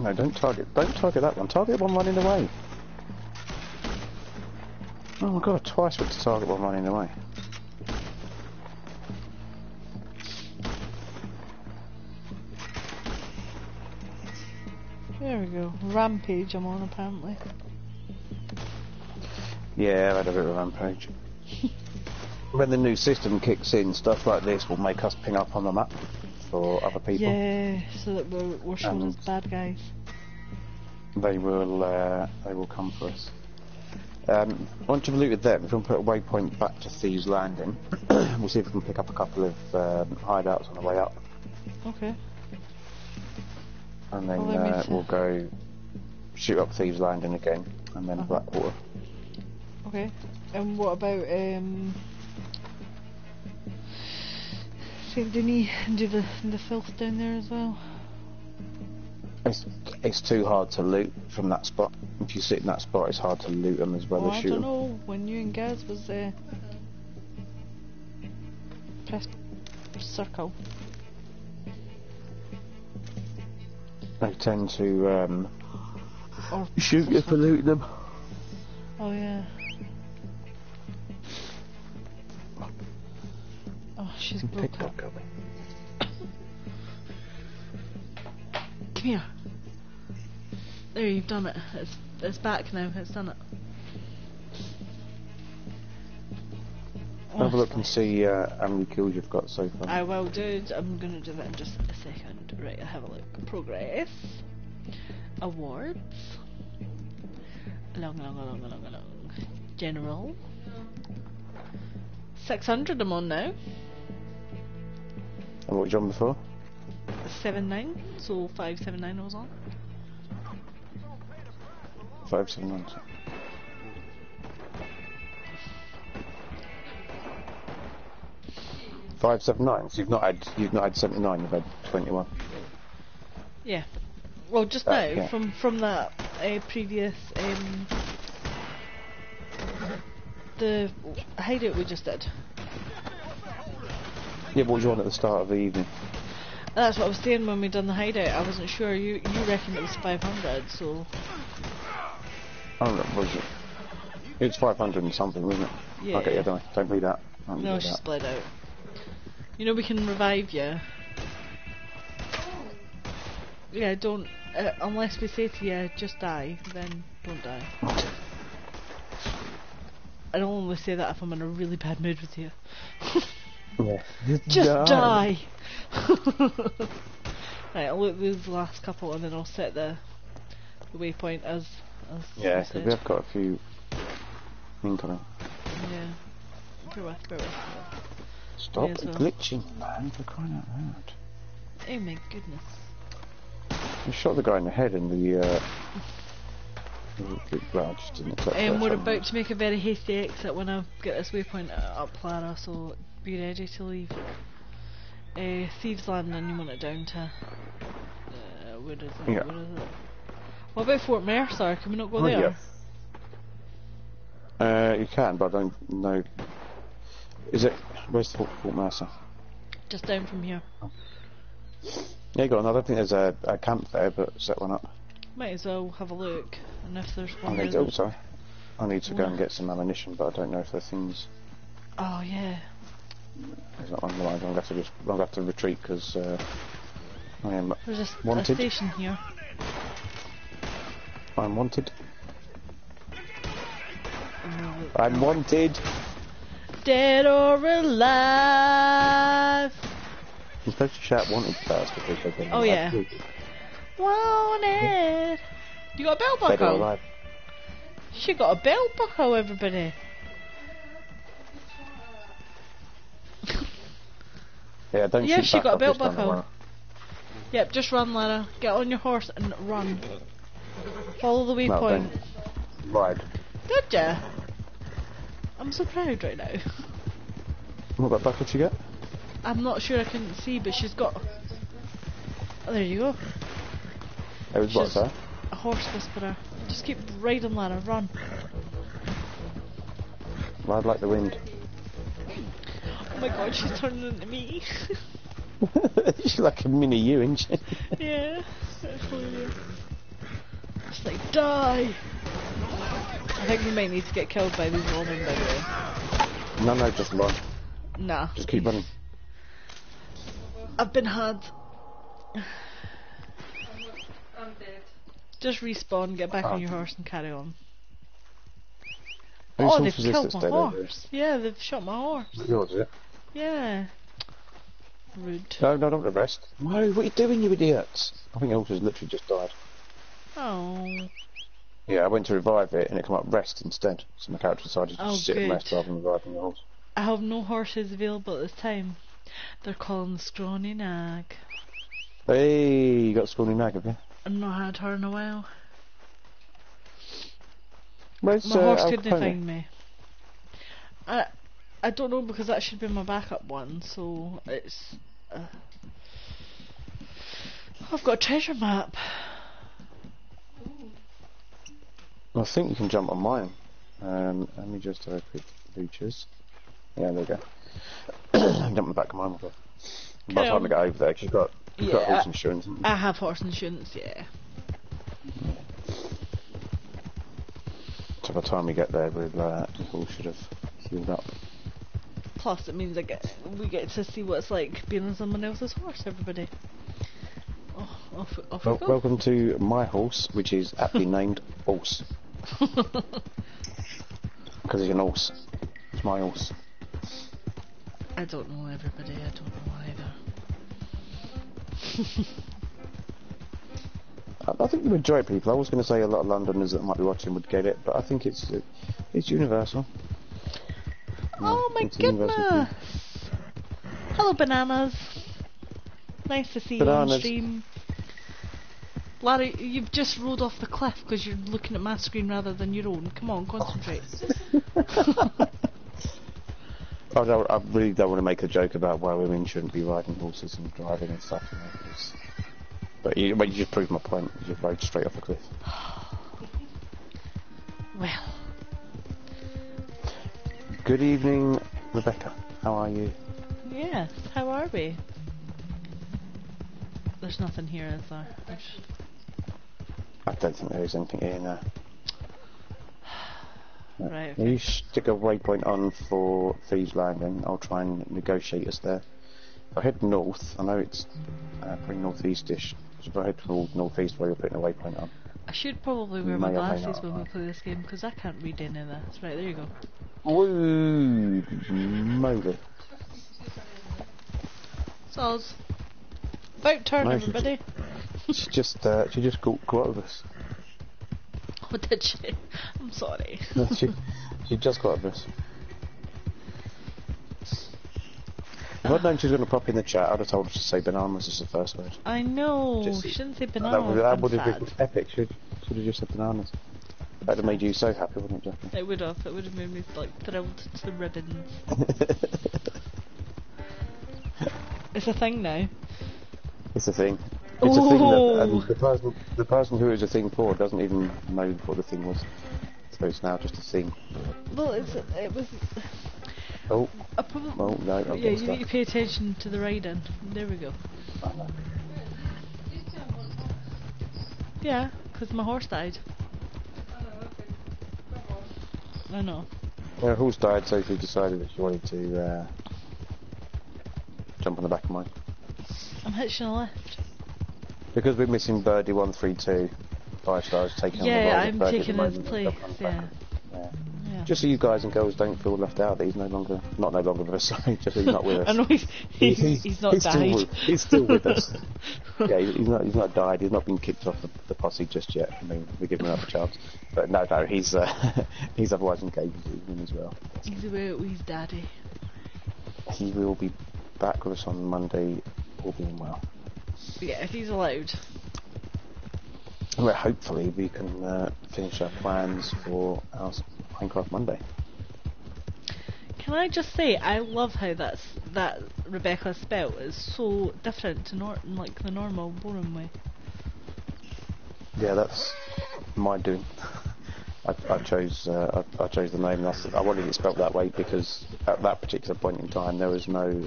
No, don't target. Don't target that one. Target one running away. Oh my god, twice with to target one running away. There we go. Rampage I'm on apparently. Yeah, I've had a bit of a rampage. when the new system kicks in, stuff like this will make us ping up on the map for other people. Yeah, so that we're, we're shown as bad guys. They will uh, they will come for us. Um, once you've looted them, if we can put a waypoint back to Thieves Landing, we'll see if we can pick up a couple of um, hideouts on the way up, Okay. and then Well, uh, we'll go shoot up Thieves Landing again, and then Uh-huh. Blackwater. Okay. And what about um Saint Denis and do the the filth down there as well? It's it's too hard to loot from that spot. If you sit in that spot, it's hard to loot them as well Oh, as I shoot don't 'em. know. When you and Gaz was there... press circle. They tend to um, Or shoot you for looting them. oh yeah. Oh, she's broke Pick up. Come here. There, you've done it. It's it's back now. It's done it. Have a look and see uh, how many kills you've got so far. I will do. I'm gonna do that in just a second. Right, I'll have a look. Progress. Awards. Along, along, along, along, along. General. 600 I'm on now. And what you on before? 7-9. So 579 I was on. Five seven nine. Five seven nine. So you've not had you've not had seventy nine. You've had twenty one. Yeah. Well, just Uh, now, yeah. from from that uh, previous um, the hideout we just did. Yeah, what was you on at the start of the evening? That's what I was saying when we done the hideout. I wasn't sure. You you reckoned it was 500, so I don't know. What was it? It's five hundred and something, wasn't it? Yeah. Okay, yeah, don't don't be that. Don't no, she's that. bled out. You know we can revive you. Yeah, don't uh, unless we say to you just die, then don't die. I don't only say that if I'm in a really bad mood with you. Yeah. Just die. right, I'll look these last couple and then I'll set the, the waypoint as as Yeah, because we have got a few incoming. Yeah. Bear with, bear with, bear with. Stop May as well. glitching, man! For crying out loud. Oh my goodness. You shot the guy in the head in the. Uh, the well, I just didn't Um, we're about to make a very hasty exit when I get this waypoint up, Clara, so be ready to leave. Uh, Thieves Landing, you want it down to. Uh, where is it? Yeah. Where is it? What about Fort Mercer? Can we not go Oh, there? yeah. Uh, you can, but I don't know. Is it? Where's Fort, Fort Mercer? Just down from here. Yeah, go on. I don't think there's a, a camp there, but set one up. Might as well have a look. And if there's I need to, oh, sorry. I need to go and get some ammunition, but I don't know if there's things. Oh, yeah. There's not one line. I'm gonna have to just. I'm have to retreat because uh, I am. There's a Wanted. station here. I'm wanted. Oh, I'm wanted. Dead or alive. You're supposed to shout wanted first because Oh, yeah. Wanted. You got a belt buckle? She got a belt buckle, everybody. Yeah, don't Yeah, she got a belt just done the buckle. Yep, just run, Lara. Get on your horse and run. Follow the No, waypoint. don't. Ride. Did ya? I'm so proud right now. What about buckle you get? I'm not sure I can see, but she's got. Oh, there you go. It was what, sir? A horse whisperer. Just keep riding, Lara. Run. Ride like the wind. Oh my god, she's turning into me. She's like a mini you, isn't she? yeah. Just like die. I think we might need to get killed by these women, by the way. No, no, just run. Nah. Just keep running. I've been had. Just respawn, get back on your ah. horse, and carry on. Oh, they've killed my horse. Yeah, they've shot my horse. here? Yours, is it? Yeah. Rude. No, no, not the rest. No, what are you doing, you idiots? I think yours has literally just died. Oh. Yeah, I went to revive it and it came up rest instead. So my character decided to Oh, sit and good. rest rather than reviving the horse. I have no horses available at this time. They're calling the scrawny nag. Hey, you got Scrawny Nag, have you? I've not had her in a while. Where's My uh, horse Al couldn't Capone? find me. I I don't know because that should be my backup one, so it's. Uh, I've got a treasure map. I think you can jump on mine. Um, let me just have a quick features. Yeah, there we go. jump on the back of mine. By the Carry time on. I get over there, 'cause you've got, you've got Yeah. horse insurance. I have horse insurance, yeah. So by the time we get there, we'll, uh, we should have healed up. Plus, it means I get we get to see what it's like being on someone else's horse. Everybody. Oh, off, off Well, we welcome to my horse, which is aptly named Horse, because he's an horse. It's my horse. I don't know everybody. I don't know either. I, think the majority of people. I was going to say a lot of Londoners that might be watching would get it, but I think it's it's universal. Oh my universal thing. goodness! Hello, bananas. Nice to see you on Bananas. stream. Larry, you've just rolled off the cliff because you're looking at my screen rather than your own. Come on, concentrate. I, don't, I really don't want to make a joke about why women shouldn't be riding horses and driving and stuff. You know, but you, but you just proved my point. You rode straight off a cliff. well, Good evening, Rebecca. How are you? yes. How are we? There's nothing here, is there? There's- I don't think there is anything here now. Right. Can you stick a waypoint on for Thieves Landing? I'll try and negotiate us there. If I head north, I know it's uh, pretty northeastish. So if I head toward northeast where you're putting a waypoint on. I should probably wear my May or may glasses when we play this game because I can't read any of this. Right, there you go. Woo! Moly. Soz. About turn, No, everybody. She just, uh, she just got, got over us. Oh, did she? I'm sorry. she, she just got over us. If I'd known she was going to pop in the chat, I'd have told her to say bananas as the first word. I know. Just- she shouldn't say that would, that would have been epic. Should should have just said bananas. That'd have made you so happy, wouldn't it, It would have. It would have made me like thrilled to the ribbons. Jackie? It's a thing now. it's a thing. It's a thing that Ooh. and the person the person who was a thing for doesn't even know what the thing was. So it's now just a thing. Well, it's it was. Oh, I probably. well, no, I'm yeah, you stuck. need to pay attention to the riding. There we go. Yeah, because my horse died. I know. Her horse died, Sophie decided that she wanted to uh, jump on the back of mine. I'm hitching a lift. Because we're missing Birdie 132, Five Stars taking on the Yeah, role I'm taking the his place. jumping on the Yeah. Yeah. Yeah. Just so you guys and girls don't feel left out that he's no longer, not no longer with us, sorry, just he's not with us. I know he's he's, he's, not Still died. with, he's still with us. yeah, he's not. He's not died. He's not been kicked off the, the posse just yet. I mean, we give him another chance. But no, no, he's uh, he's otherwise engaged with him as well. He's away with his daddy. He will be back with us on Monday, all being well. Yeah, if he's allowed. Well, hopefully we can uh, finish our plans for our Minecraft Monday. Can I just say, I love how that's that Rebecca spell is so different to nor- like the normal boring way. Yeah, that's my doing. I, I chose uh, I, I chose the name. And I, wanted it spelt that way because at that particular point in time there was no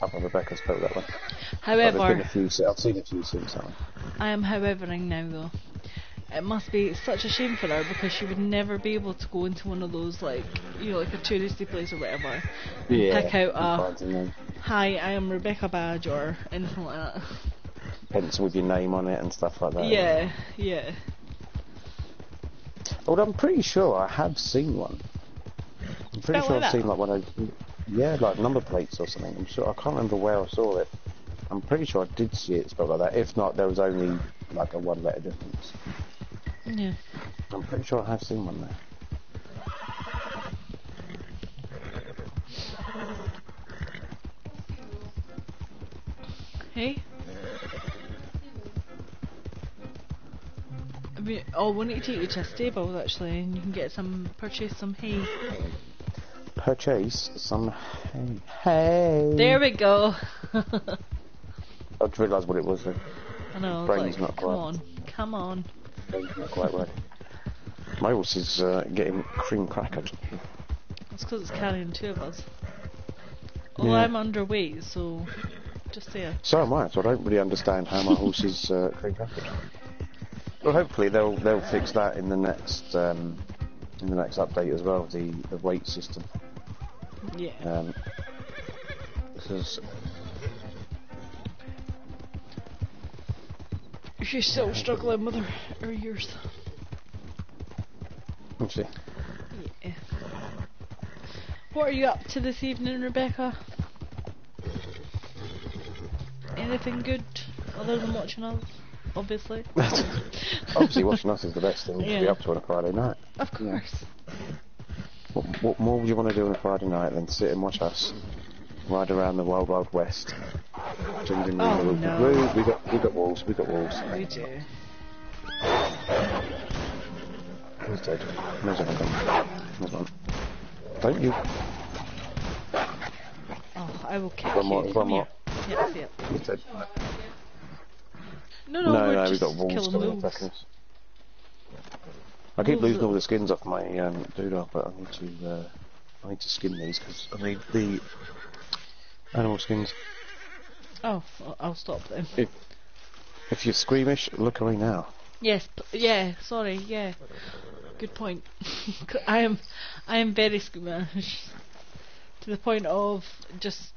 other Rebecca spelled that way. But there's been However, a few. I've seen a few since that one. I am howevering now though. It must be such a shame for her because she would never be able to go into one of those like you know like a touristy place or whatever. Yeah. Pick out a Finds a name. hi, I am Rebecca Badge or anything like that. pencil with your name on it and stuff like that. Yeah, yeah. Although I'm pretty sure I have seen one. I'm pretty sure I've that? seen like one of yeah, like number plates or something. I'm sure I can't remember where I saw it. I'm pretty sure I did see it spelled like that. If not, there was only like a one letter difference. Yeah. I'm pretty sure I have seen one there. Hey? I mean, oh, we need to take you to a stable actually, and you can get some, purchase some hay. Purchase some hay. Hey. There we go. I just realised what it was then. I know, Brain's like, not come quite- on, come on. Brain's Not quite right. My horse is uh, getting cream crackered. It's because it's carrying two of us. Although Yeah. I'm underweight, so just there. So am I, so I don't really understand how my horse is uh, cream crackered. Well, hopefully they'll they'll fix that in the next um, in the next update as well, the the weight system. Yeah. Um, because She's still struggling with her, her ears. let's see. Yeah. What are you up to this evening, Rebecca? Anything good other than watching us? Obviously. Obviously, watching us is the best thing to be up to on a Friday night. Of course. What, what more would you want to do on a Friday night than sit and watch us ride around the wild, wild west? Ding, Oh, no. We got we got wolves. We got wolves. We do. Who's dead? Where's everyone gone? There's one. Don't you? Oh, I will kick One more, you. one Come more. here. He's dead. No, no, No, no, we've got wolves killing wolves. I keep losing all the skins off my um, doodah, but I need to uh, I need to skin these because I need the animal skins. Oh, I'll- I'll stop then. If if you're squeamish, look away now. Yes, p- yeah, sorry, yeah. Good point. I am, I am very squeamish. To the point of just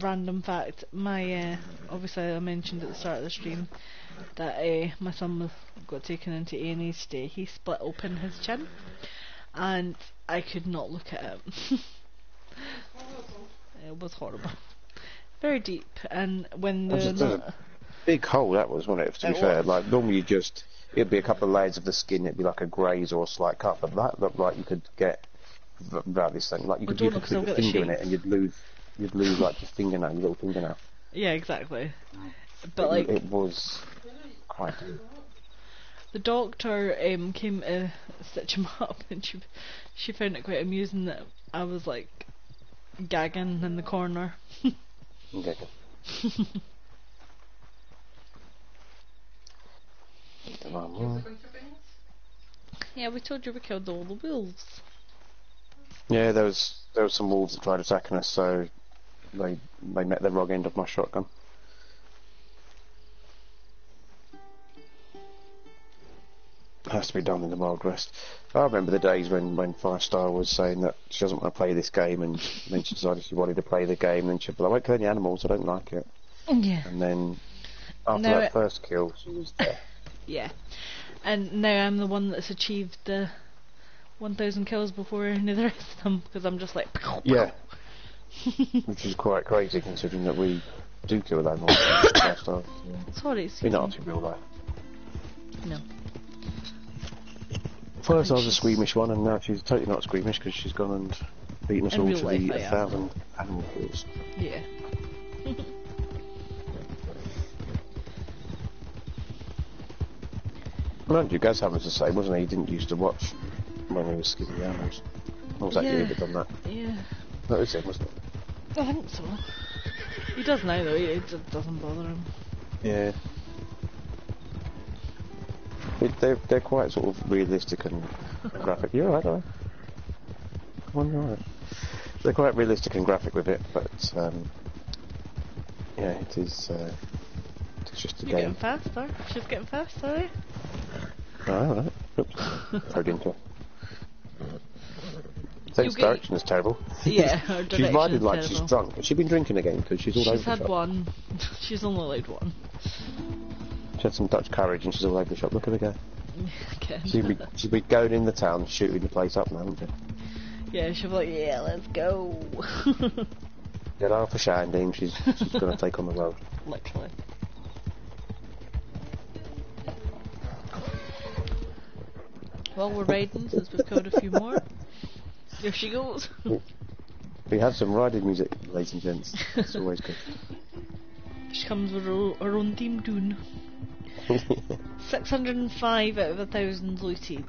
random fact, my, uh, obviously I mentioned at the start of the stream that uh, my son was, got taken into A&E today. He split open his chin and I could not look at it. it was horrible. Very deep and when the... A- Big hole that was, wasn't it? To be It fair, was. like normally you just it'd be a couple of layers of the skin. It'd be like a graze or a slight cut, but that looked like you could get about this thing. Like you could, you could put your finger in it and you'd lose you'd lose like your fingernail, your little fingernail. Yeah, exactly. But like... it was quite. The doctor um, came to stitch him up, and she she found it quite amusing that I was like gagging in the corner. Okay. One more. yeah, we told you we killed all the wolves. Yeah, there was there was some wolves that tried attacking us, so they they met the wrong end of my shotgun. Has to be done in the Wild West. I remember the days when when Five Star was saying that she doesn't want to play this game, and then she decided she wanted to play the game, and then she'd be like, "I won't kill any animals. I don't like it." Yeah, And then after No, that it- first kill, she was there. yeah. And now I'm the one that's achieved the 1,000 kills before any of the rest of them because I'm just like. yeah, which is quite crazy considering that we do kill animals. in Five Sorry, excuse me. not in real life. No. First I was a squeamish one, and now she's totally not squeamish because she's gone and beaten us In all to the a thousand animal kills. Yeah. Mind you, Gaz was the same, wasn't he? He didn't used to watch when we were skinning the animals. Or was that you Yeah. that done that? Yeah. That was him, wasn't it? I think so. He does now though. It doesn't bother him. Yeah. It, they're they're quite sort of realistic and graphic. You're alright, are Come on, you're alright. They're quite realistic and graphic with it, but um, yeah, it is. Uh, it's just a You're game. getting faster. She's getting faster. Eh? Alright. Oops. Heard into get- direction is terrible. Yeah, her she's riding is like she's terrible. drunk. Has she been drinking again? Because she's all over She's the had shop. one. She's only allowed one. She had some Dutch courage and she's all over the shop. Look at her go. She'd be, she'll be going in the town, shooting the place up now, won't she? yeah, she'll be like, yeah, let's go. Get off a shine, Dean. She's, she's going to take on the road. Literally. Well, we're raiding since we've a few more. There she goes. We have some riding music, ladies and gents. It's always good. she comes with her, her own theme tune. 605 out of a thousand looted.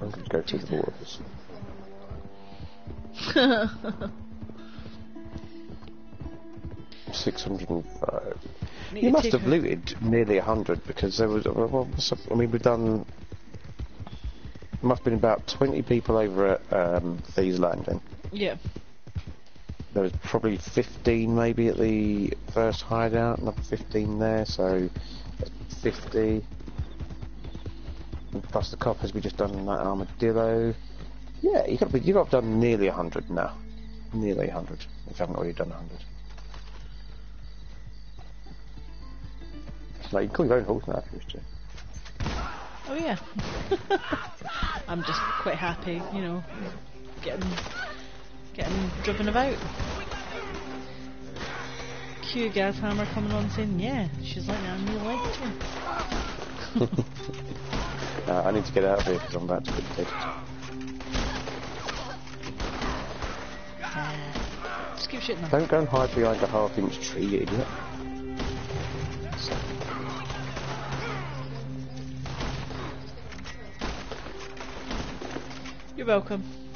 I'm going to go through the waters. Six hundred and five. Need You must have looted nearly a hundred because there was. well, I mean, we've done. Must have been about twenty people over at um, Thieves Landing. Yeah. There was probably fifteen maybe at the first hideout, another fifteen there, so fifty. And plus the coppers we just done in that armadillo. Yeah, you got you got done nearly hundred now. Nearly hundred. If you haven't already done a hundred. Like you can call your own horse now if you wish to. Oh yeah. I'm just quite happy, you know, getting getting driven about. Q Gas Hammer coming on saying, yeah, she's like, I'm really like too. Uh, I need to get out of here because I'm about to get taken. Just keep shooting them. Don't go and hide behind a half inch tree, you idiot. You're welcome.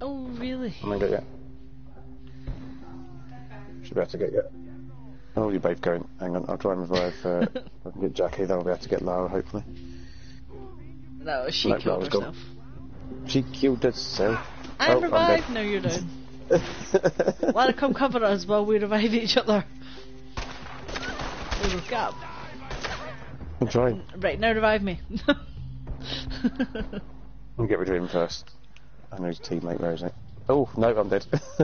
Oh really? I'm gonna get you. Should be able to get you. Oh, you're both going. Hang on, I'll try and revive. Uh, I can get Jackie, then I'll be able to get Lara, hopefully. No, she No, killed Lara's gone. herself. She killed herself. I'm Oh, I'm revived. Now you're down. dead. Lara, come cover us while we revive each other. There's a gap. I'm trying. Right, now revive me. I'll get rid of him first. I know his teammate, where is it? Oh, no, I'm dead.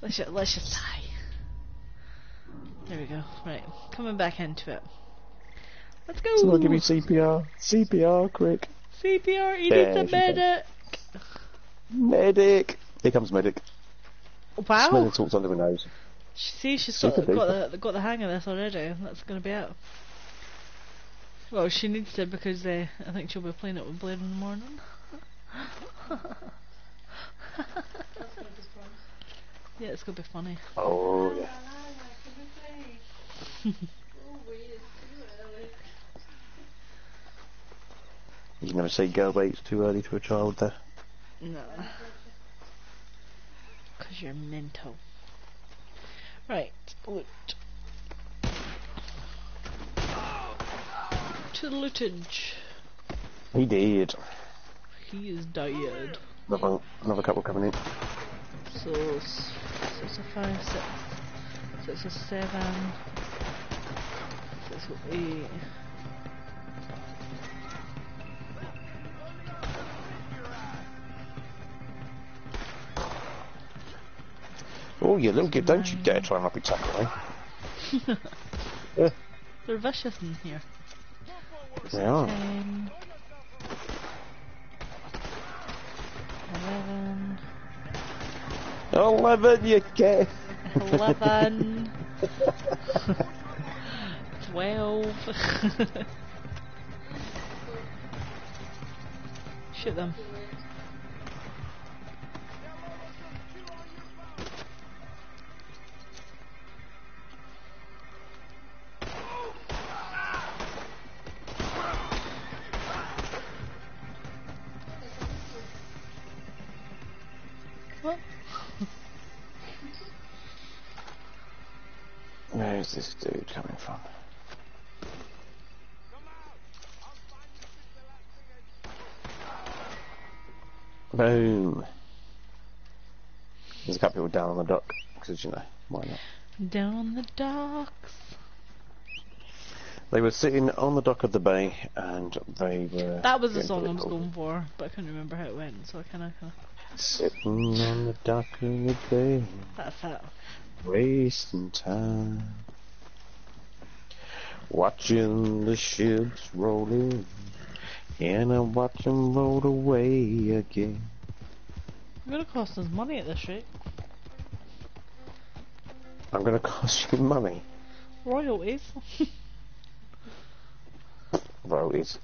let's, just, let's just die. There we go. Right, coming back into it. Let's go. Someone give me CPR. CPR, quick. CPR. He needs a she can. medic. Medic. Here comes medic. Wow. Smelling salts under my nose. See, she's got, got, the, got the hang of this already. That's going to be it. Well, she needs to because uh, I think she'll be playing it with Blair in the morning. yeah, it's going to be funny. Oh, yeah. You never say girl waits too early to a child there. No. Because you're mental. Right, loot. To the lootage. He did. He is dead. Another, another couple coming in. So, s- six or five, six, six or seven, six or eight. Oh, you little git, don't you dare try and it tackle me. Yeah, They're vicious in here. They are. Ten, eleven, Eleven, you get. eleven, twelve. Shoot them. Boom. There's a couple of people down on the dock, because you know, why not? Down on the docks. They were sitting on the dock of the bay, and they were. That was the song I was going for, but I couldn't remember how it went, so I kind of. Sitting on the dock of the bay, That's it. wasting time. Watching the ships roll in, and I watch them roll away again. It's gonna cost us money at this rate. I'm gonna cost you money. Royalties. Royalties.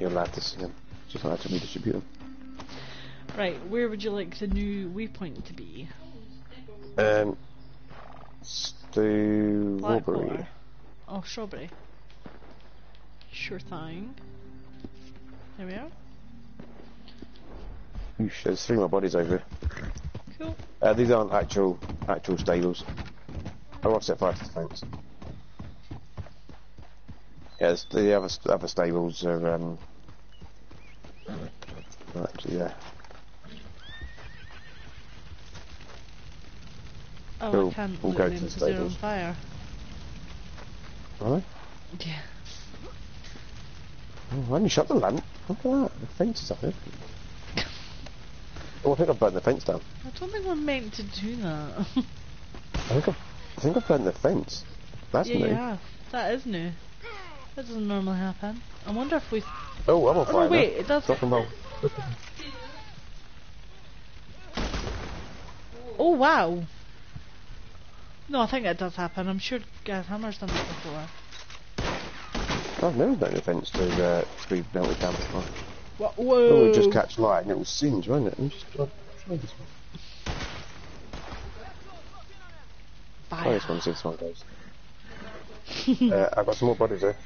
You're allowed to see them. Just allowed to redistribute them. right, where would you like the new waypoint to be? Um, Strawberry. Blackwater. Oh, strawberry. Sure thing. There we are. Oosh, there's three more bodies over here. Cool. Uh, these aren't actual actual stables. I fire to the fence. Yes, the other other stables are um. Actually, yeah. Oh, We'll- I can't we'll go to the because on stables. fire. Are they? Yeah. Oh, I only shut the lamp. Look at that. The fence is up there. Oh, I think I've burnt the fence down. I don't think we're meant to do that. I think I've, I think I've burnt the fence. That's yeah, new. have. That is new. That doesn't normally happen. I wonder if we. Oh, I'm on Oh fire no, wait, now. it does. Rock and roll. Oh wow. No, I think it does happen. I'm sure Gareth Hammer's done it before. I've never known the fence to, uh, be melted down before. Wha- Oh, Whoa! it would just catch light and it will singe, won't it? And just try, try this one. Try this one, see if this one goes. uh, I've got some more bodies there.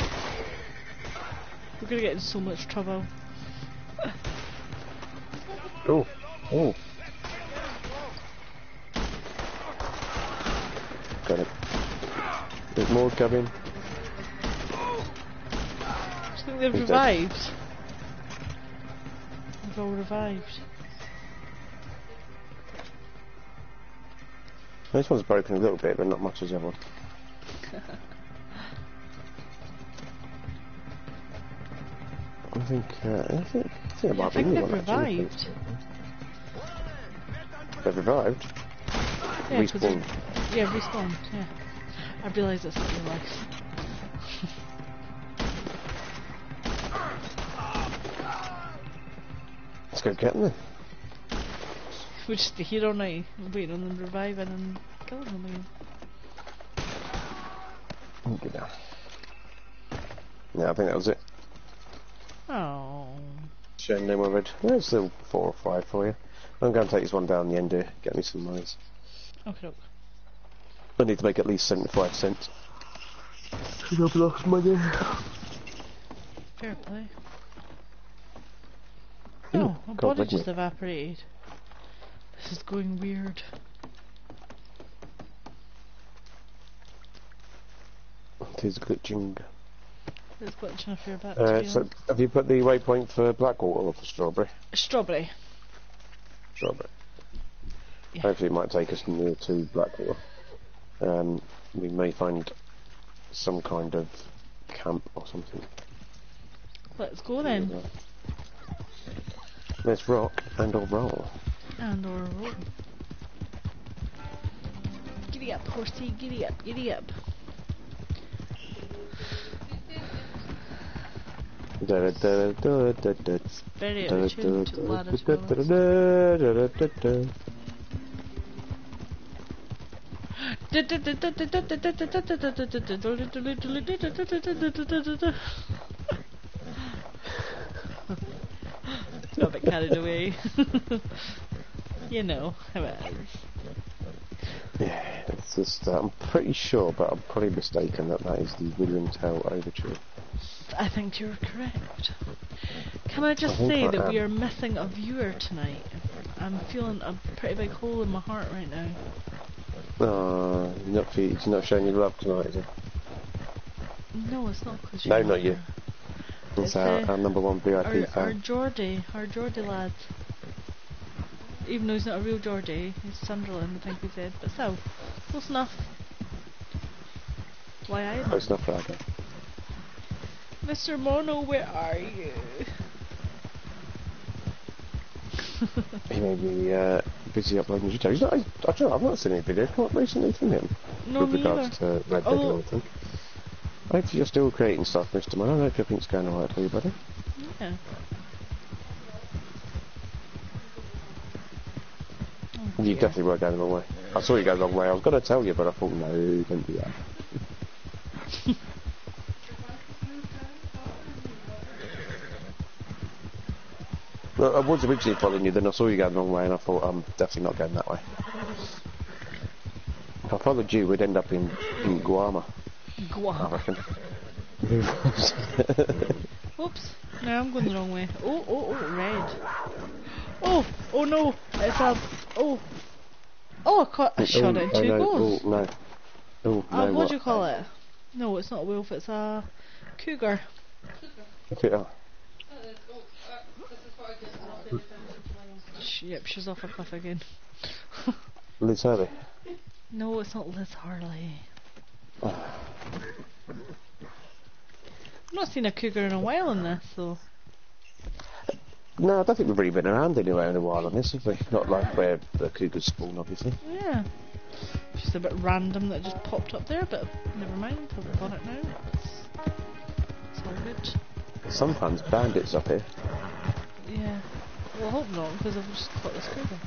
We're gonna get in so much trouble. Oh, oh. Got it. There's more coming. I think they've revived. dead? Revived. They've all revived. This one's broken a little bit, but not much as the other one. I think, uh, I think, I think, Yeah, I think they've one, actually. revived. They've revived. Yeah, Respawned. Yeah, respawned. Yeah. I realise that's not real life. Let's go get them then. We're just here all night, waiting on them reviving and killing them again. Get down. Yeah, I think that was it. Oh. Showing no more red. There's still four or five for you. I'm going to take this one down the end here. Get me some monies. Okay, okay. I need to make at least 75 cents. I've lost money. Fair play. Ooh, Oh, my body just evaporated. This is going weird. It is glitching. It's glitching a fair bit. Uh, so, have you put the waypoint for Blackwater or for Strawberry? Strawberry. Strawberry. Yeah. Hopefully it might take us near to Blackwater. Um, we may find some kind of camp or something. Let's go then. Let's rock and or roll. And or roll. Giddy up, horsey, giddy up, giddy up. Da da da da da da Very da attuned to da Ladder's da Got a bit carried away. you know how it is. Yeah, it's just, uh, I'm pretty sure, but I'm probably mistaken that that is the William Tell Overture. I think you're correct. Can I just I say I that we are missing a viewer tonight? I'm feeling a pretty big hole in my heart right now. Oh, you're not, he's not showing you love tonight, is he? No, it's not because No, not you. It's, our, our number one VIP Our, our. Geordie, our Geordie lad. Even though he's not a real Geordie, he's Sunderland, I think we said, but still, close enough. Why I Close enough that. Mr. Mono, where are you? He may be uh, busy uploading. He's not, I, I don't know, I've not seen any video come up recently from him No, with me regards either. to Red Dead Oh. or anything. I hope you're still creating stuff, Mr. Man. I hope everything's going alright for you, buddy. Yeah. Oh, You definitely were going the wrong way. I saw you go the wrong way. I was going to tell you, but I thought, no, don't do that. Well, I was originally following you, then I saw you going the wrong way, and I thought, I'm definitely not going that way. If I followed you, we'd end up in, in Guarma, Guam. Oops. No, I'm going the wrong way. Oh, oh, oh, red. Oh, oh no. It's a. Oh. Oh, I, caught, I shot it in oh, two no, goals. Oh, no. Oh, Uh, no, what do you call it? No, it's not a wolf, it's a cougar. Okay, oh. Uh, oh, uh, this is what I get for not paying attention to my own Sh- yep, she's off a cliff again. Liz Hurley. no, it's not Liz Harley. I've not seen a cougar in a while in this, so. No, I don't think we've really been around anywhere in a while on this, have we? Not like where the cougars spawn, obviously. Yeah. Just a bit random that just popped up there, but never mind, I've got it now. It's, it's all good. Sometimes bandits up here. Yeah. Well, I hope not, because I've just caught this cougar.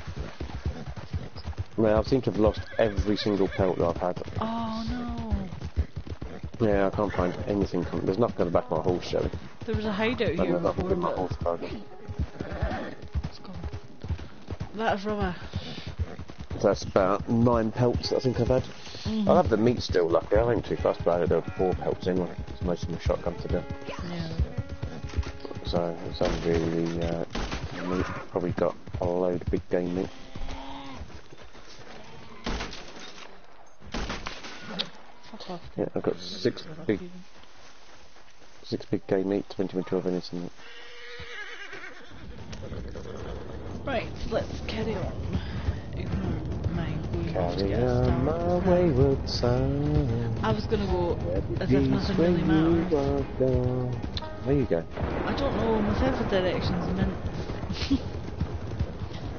Well, I seem to have lost every single pelt that I've had. Oh no. Yeah, I can't find anything. From, there's nothing on the back of my horse showing. There was a hideout And here before, in my horse it's gone. That is rubbish. That's about nine pelts that I think I've had. Mhm. I'll have the meat still, lucky. I ain't too fast about it. There were four pelts in, like, it's most of my shotgun to do. Yeah. So it's only really uh, meat. Probably got a load of big game meat. Fuck off. Yeah, I've got six big, six big game meat, 20 mature venison. Right, let's carry on. Ignore my going off to Carry on my wayward son. I was gonna go as if nothing really matters. are. There you go. I don't know, my sense of directions meant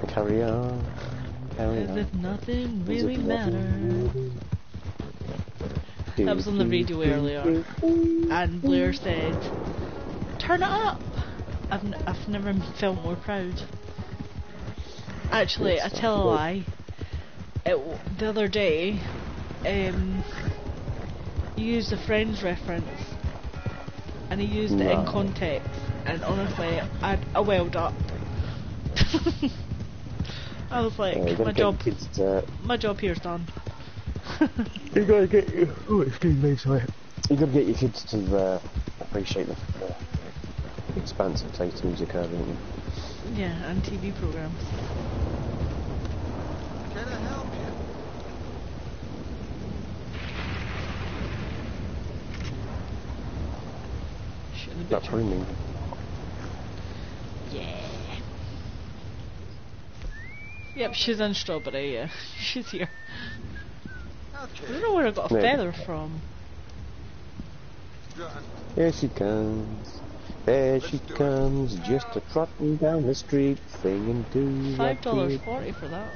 Carry on. Carry as on. if nothing really. Do, That was on the radio earlier. And Blair said, Turn it up! I've, n- I've never felt more proud. Actually, I tell a lie. It, w- the other day, um, he used a Friends reference, and he used it in context, and honestly, I, I welled up. I was like, my job, my job here's done. You gotta get your, oh, excuse me, sorry. You gotta get your kids to uh, appreciate the, the expansive taste in music, haven't you? yeah, and TV programs. Can I help you? Shooting the That's butcher. what Yeah. Yep, she's in strawberry, yeah. She's here. I don't know where I got a Yeah. feather from. Done. Here she comes. There she Let's do it. comes, just a trotting down the street, singing do Five dollars forty for that.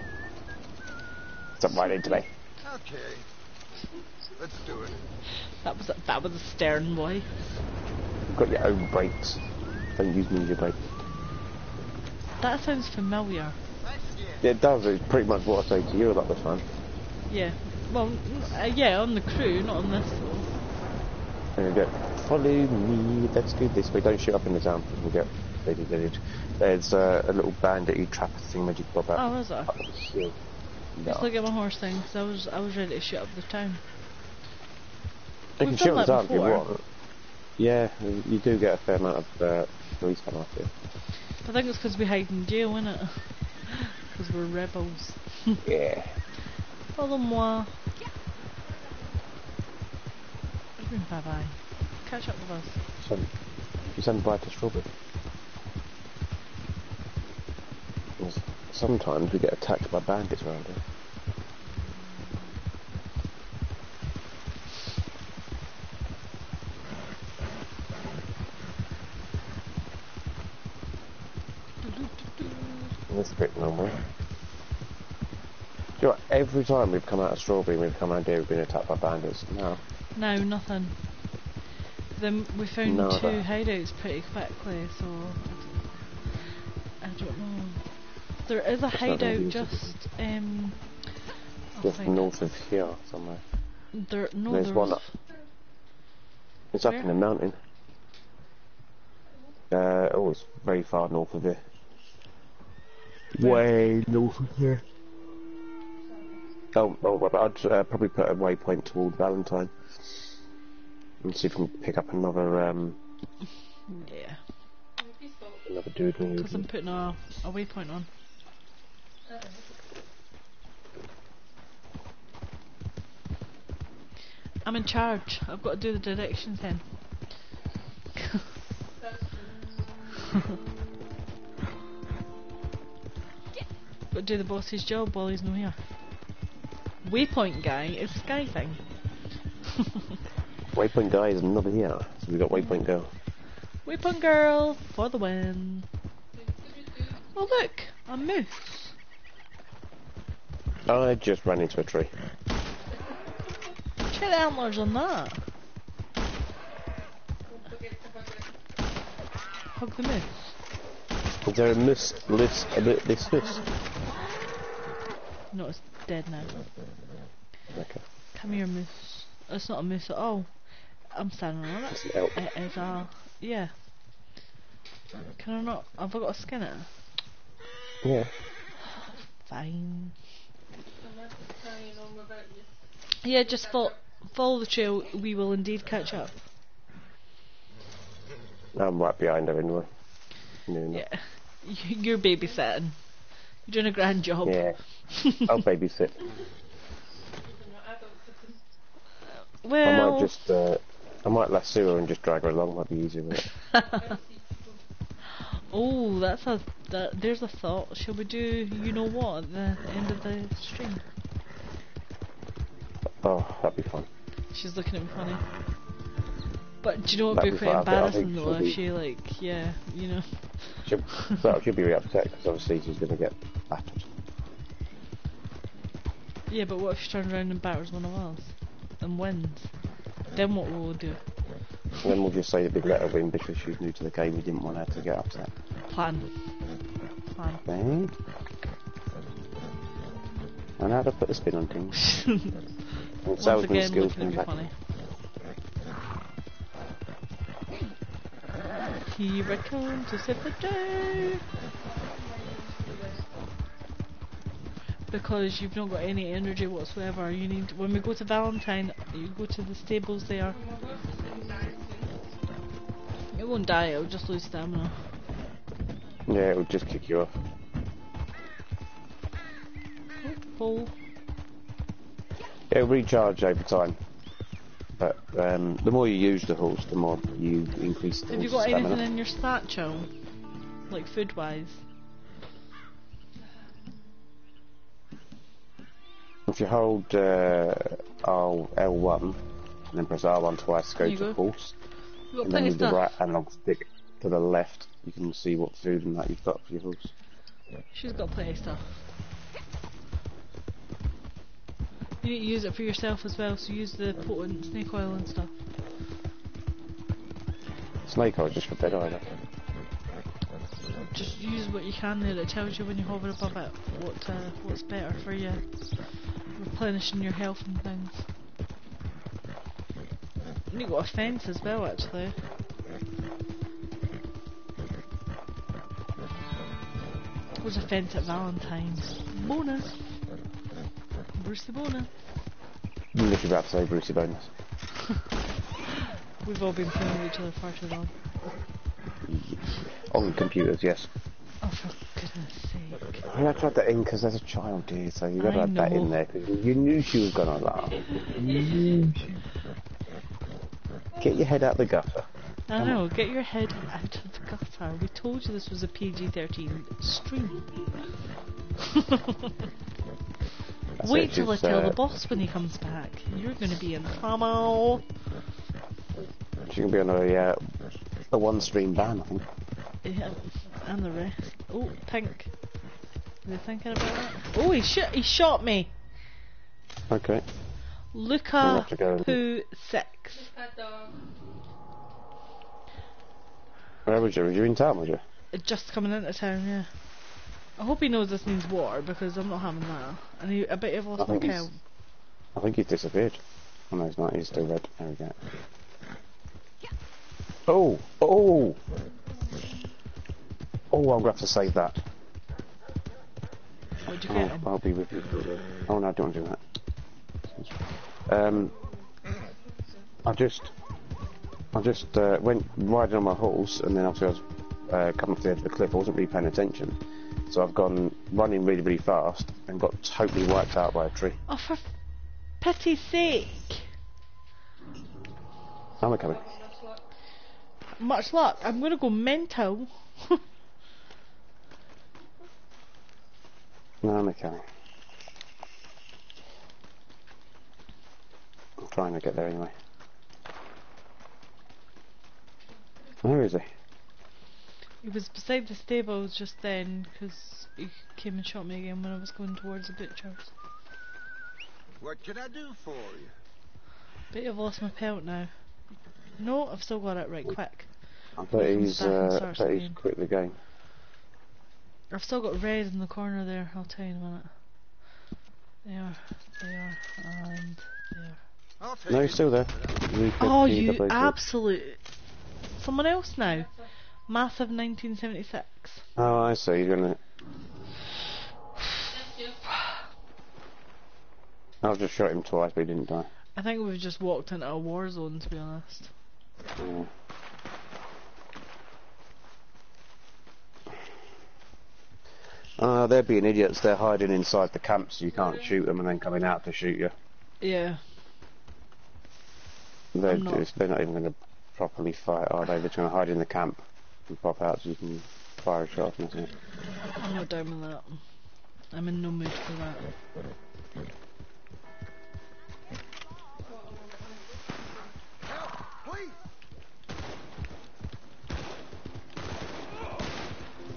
Jump right into me. Okay. Let's do it. That was a, that was a stern boy. Got your own brakes. Don't use ninja brakes. That sounds familiar. Yeah, it does. It's pretty much what I say to you a lot of the time. Yeah. Well, uh, yeah, on the crew, not on this though. And follow me, let's this way. Don't shoot up in the town. We'll get lady village. There's uh, a little bandit trap thing magic bob out. Oh, was it? up the hill. Let's No. look at my horse thing, 'cause I was I was ready to shoot up the town. You can We've shoot done on the that town if you want. Yeah, you do get a fair amount of uh, police coming after you. I think it's because we hide in jail, innit? 'Cause we're rebels. Yeah. Follow. Yeah. Bye bye. catch up with us. Send, you send by to Strawberry. Sometimes we get attacked by bandits around here. This bit normal. Do you know? Every time we've come out of Strawberry and we've come around here, we've been attacked by bandits. No. No, nothing. Then we found No, two hideouts pretty quickly, so I don't, I don't know. There is a not really hideout just um. Just find it. north of here somewhere. There, no, There's there's one up- It's up Where? in the mountain. Uh, oh, it's very far north of here. Where? Way north of here. Oh, oh, but I'd uh, probably put a waypoint toward Valentine. And see if we can pick up another, um, Yeah, another dude. because I'm putting a, a waypoint on. I'm in charge. I've got to do the directions then. got to do the boss's job while he's not here. Waypoint guy is a sky thing. Waypoint guy is another here. So we got waypoint girl. Waypoint girl for the win. Oh look, a moose. I just ran into a tree. Check the antlers on that. Hug the moose. Is there a moose? Lives a bit this moose? No, it's dead now. Okay. Come here, moose. It's not a moose at all. I'm standing on it. It's an elk. It is a yeah. Can I not? Have I got to skin it? Yeah. Fine. I'm not carrying on without you. Yeah, just fo- follow the trail. We will indeed catch up. I'm right behind her anyway. No, no. Yeah. You're babysitting. You're doing a grand job. Yeah. I'll babysit. You're not adults, this is I might just, uh, I might lasso her and just drag her along. Might be easier. With it. oh, that's a that. There's a thought. Shall we do? You know what? At the end of the stream. Oh, that'd be fun. She's looking at me funny. But do you know what would be quite fun. I think- I embarrassing though if be- she like yeah you know She'll, well, she'll be really upset because obviously she's going to get battered. yeah but what if she turns around and batters one of us and wins? Then what will we do? And then we'll just say that we'd let her win because she was new to the game. We didn't want her to get upset. Plan. Plan. I know how to put a spin on things. And Once again, looking at come me back. funny. Here I come to save the day. Because you've not got any energy whatsoever. You need when we go to Valentine, you go to the stables there. It won't die. It'll just lose stamina. Yeah, it'll just kick you off. Full. It'll recharge over time. But um, the more you use the horse, the more you increase the Have you got stamina. anything in your satchel, like food wise? If you hold uh, R- L1 and then press R1 twice, go There to go. horse, and then with the right analog stick to the left, you can see what food and that you've got for your horse. She's got plenty of stuff. You need to use it for yourself as well, so use the potent snake oil and stuff. Snake oil just for dead eye. Just use what you can there. It tells you when you hover above it what uh, what's better for you, replenishing your health and things. And you got a fence as well, actually. There's a fence at Valentine's. Bonus. Brucey bonus. You literally about to say Brucey bonus. We've all been playing with each other far too long. On computers, yes. Oh, for goodness sake. I mean, I tried that in because there's a child, dear, so you got to have that in there because you knew she was gonna laugh. You Get your head out of the gutter. I know, get your head out of the gutter. We told you this was a PG 13 stream. Wait it, till I tell the boss when he comes back. You're gonna be in trouble. She's gonna be on a uh, a one stream ban, I think. Yeah, and the rest. Oh, pink. Are they thinking about that? Oh, he shot. He shot me. Okay. Luca to. Poo Six. Where was you? Were you in town, was you? Just coming into town, yeah. I hope he knows this means water because I'm not having that. And he, I bet you've lost I my think he's- count. I think he's disappeared. Oh no, he's not. He's still red. There we go. Oh! Oh! Oh, I'm going to have to save that. What'd you Oh, get? I'll be with you. Oh no, I don't want to do that. Um, I just, I just uh, went riding on my horse, and then obviously I was uh, coming off the edge of the cliff. I wasn't really paying attention, so I've gone running really, really fast and got totally wiped out by a tree. Oh, for pity's sake! I'm coming. Much luck. I'm gonna go mental. No, I'm coming. I'm trying to get there anyway. Where is he? He was beside the stables just then because he came and shot me again when I was going towards the butcher's. What can I do for you? Bet you've lost my pelt now. No, I've still got it right quick. I bet Welcome he's, back and uh, starts bet he's again. quit the game. I've still got red in the corner there, I'll tell you in a minute. There, there, and there. No, it. he's still there. Oh, you double eight. absolute. Someone else now. Massive 1976. Oh, I see. You're gonna. I've just shot him twice, but he didn't die. I think we've just walked into a war zone, to be honest. Yeah. Uh, they're being idiots. They're hiding inside the camps. So you can't shoot them, and then coming out to shoot you. Yeah. They're not- just, they're not even going to properly fight, are they? They're just going to hide in the camp and pop out so you can fire a shot. And. I'm not down with that. I'm in no mood for that.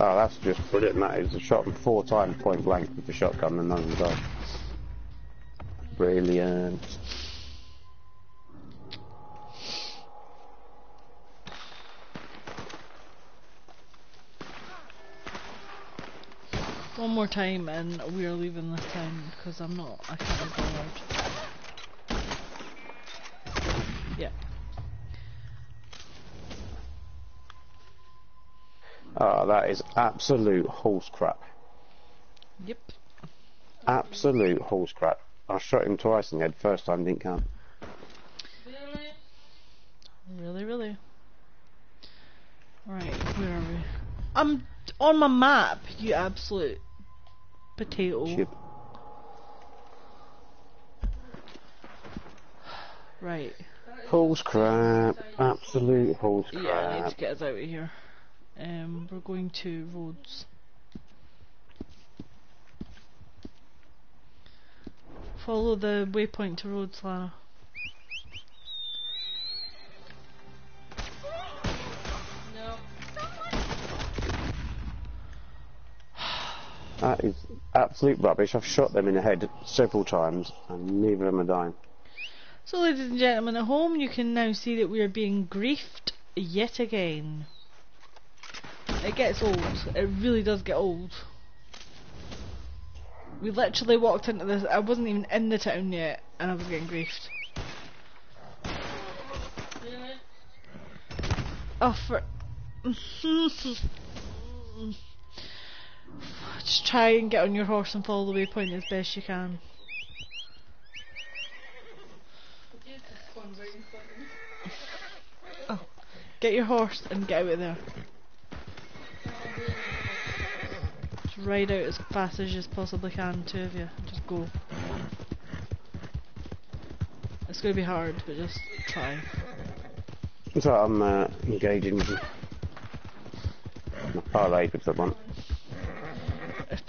Oh, that's just brilliant. That is. I shot four times point blank with the shotgun, and none of them died. Brilliant. One more time and we're leaving this town because I'm not, I can't be bothered. Yeah. Oh, that is absolute horse crap. Yep. Absolute horse crap. I shot him twice in the head. First time didn't count. Really? Really, really. Right, where are we? I'm on my map, you absolute potato. Chip. Right. Horse crap. Absolute horse Yeah, I need to get us out of here. Um, we're going to Rhodes. Follow the waypoint to Rhodes, Lara. That is absolute rubbish. I've shot them in the head several times, and neither of them are dying. So, ladies and gentlemen at home, you can now see that we are being griefed yet again. It gets old. It really does get old. We literally walked into this. I wasn't even in the town yet, and I was getting griefed. Oh, for. Just try and get on your horse and follow the waypoint as best you can. Jesus, one right in front of me. Get your horse and get out of there. Just ride out as fast as you possibly can, two of you. Just go. It's going to be hard, but just try. It's alright, I'm uh, engaging with them. I'm parlayed with someone.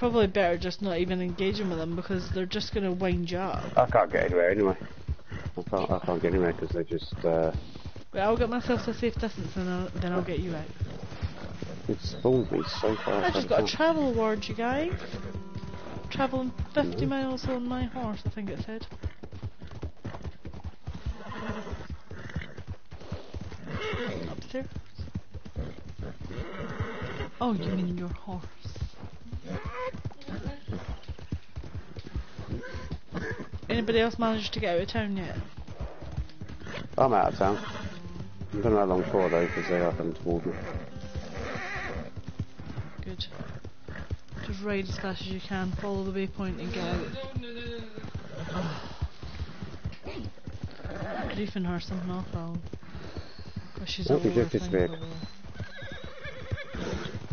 Probably better just not even engaging with them because they're just going to wind you up. I can't get anywhere anyway. I can't, I can't get anywhere because they're just, uh, Wait, I'll get myself to a safe distance and I'll, then I'll get you out. It's spawned me so far. I just got a travel award, you guys. Traveling 50 miles on my horse, I think it said. Upstairs. Oh, you mean your horse. Anybody else managed to get out of town yet? I'm out of town. I don't know how long for though, because they are coming toward me. Good. Just ride as fast as you can, follow the waypoint and get out. Griefing her something awful. Because she's over just disappeared.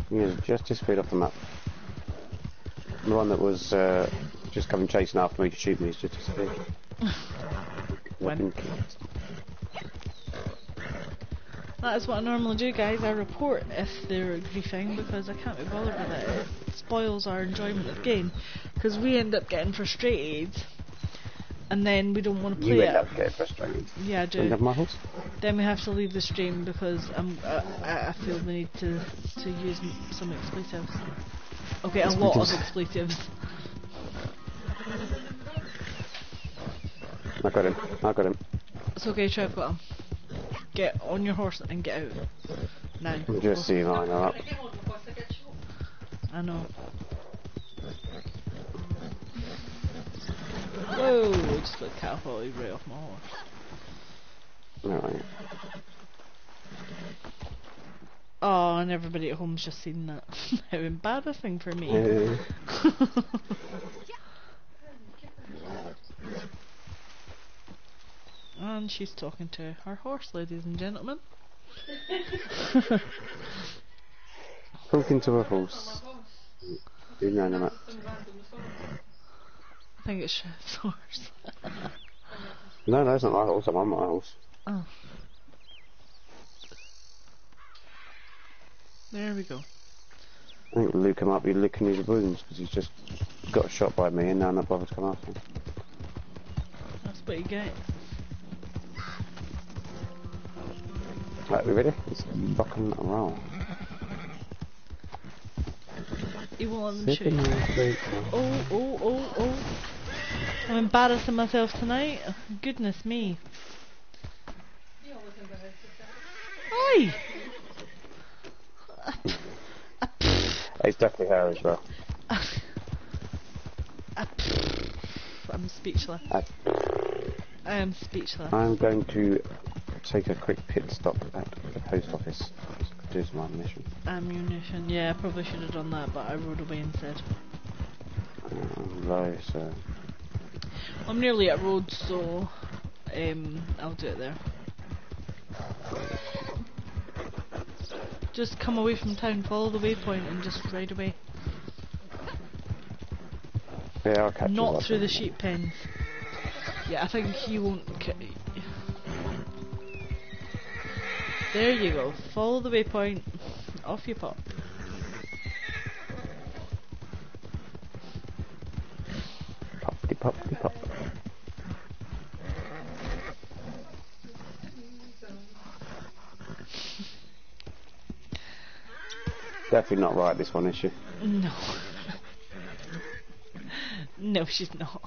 Yeah, just disappeared off the map. The one that was uh, just coming chasing after me to shoot me has just disappeared. When? I've been kicked. That is what I normally do, guys. I report if they're griefing because I can't be bothered with it. It spoils our enjoyment of the game. Because we end up getting frustrated and then we don't want to play You it. end up getting frustrated. Yeah, I Do have my horse? Then we have to leave the stream because uh, I, I feel the need to, to use some expletives. Okay, a lot of expletives. Got him. I got him. It's okay, Trev, got him. Get on your horse and get out. Now. I'm just seeing I know up. On before I get shot. I know. Whoa, I just got catapulted right off my horse. Alright. Oh, and everybody at home's just seen that. How embarrassing for me. Uh, and she's talking to her horse, ladies and gentlemen. talking to a horse. Inanimate. I think it's Chef's horse. No, no, it's not my horse. I'm on my horse. oh. There we go. I think Luca might be licking his wounds because he's just got shot by me and now not bothered to come after me. That's what you get. Right, we ready? Let's and roll. You won't let shoot Sipping you. on sweet Oh, oh, oh, oh. I'm embarrassing myself tonight. Goodness me. You always. Oi! It's definitely her as well. I'm speechless. I am speechless. I'm going to take a quick pit stop at the post office do some ammunition. Ammunition. Yeah, I probably should have done that, but I rode away instead. Um, so I'm nearly at road, so um, I'll do it there. Just come away from town, follow the waypoint, and just ride away. yeah, I'll catch Not through the sheep pens. Yeah, I think he won't. There you go. Follow the waypoint. Off you pop. Poppity poppity pop. Definitely not right this one, is she? No. no, she's not.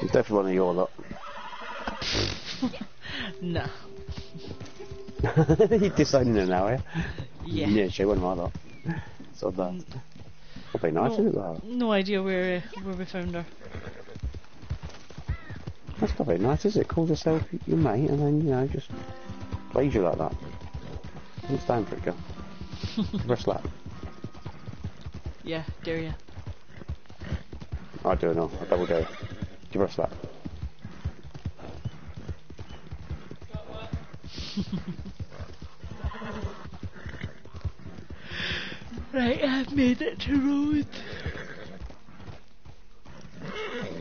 It's definitely one of your lot. No. he decided her now, eh? Yeah. Yeah, she wouldn't my that. So that. That'd be nice, no, isn't it? no idea where uh, where we found her. That's not very nice, is it? Call yourself your mate and then, you know, just plays you like that. I'm stand for it, girl. A slap. Yeah, dare you. I do it now. I double dare. Give her a slap. made it to road.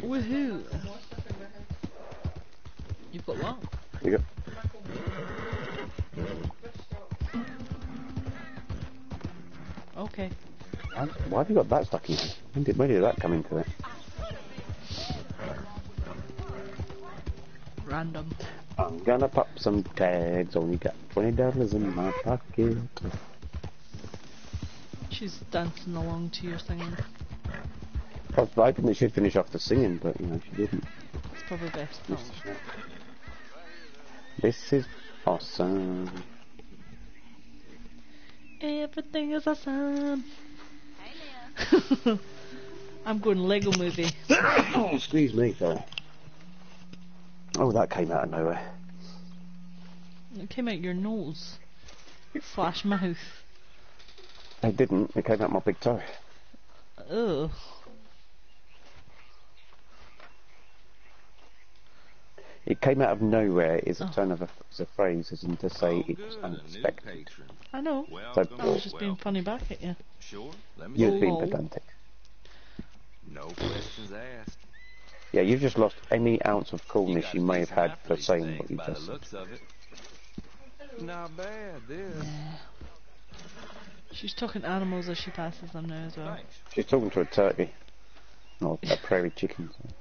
Woohoo! You've got what? You got. Okay. Why have you got that stuck in? When did, when did that come into it? Random. I'm gonna pop some tags, only got $20 in my pocket. She's dancing along to your singing. I was hoping that she'd finish off the singing, but you know, she didn't. It's probably best not. This is awesome. Everything is awesome. Hey. I'm going Lego movie. oh, excuse me, sorry. Oh, that came out of nowhere. It came out your nose. Slash mouth. It didn't, it came out my big toe. Ugh. It came out of nowhere is a Oh. turn of a, a phrase, as in to say Oh, it was good, a new unexpected. I know. So- I was just being funny back at you. Sure, let me You've been pedantic. No questions asked. Yeah, you've just lost any ounce of coolness got you may have had for saying things what you by just the said. looks of it. Not bad, this. She's talking animals as she passes them now as well. She's talking to a turkey. Or a prairie chicken. so.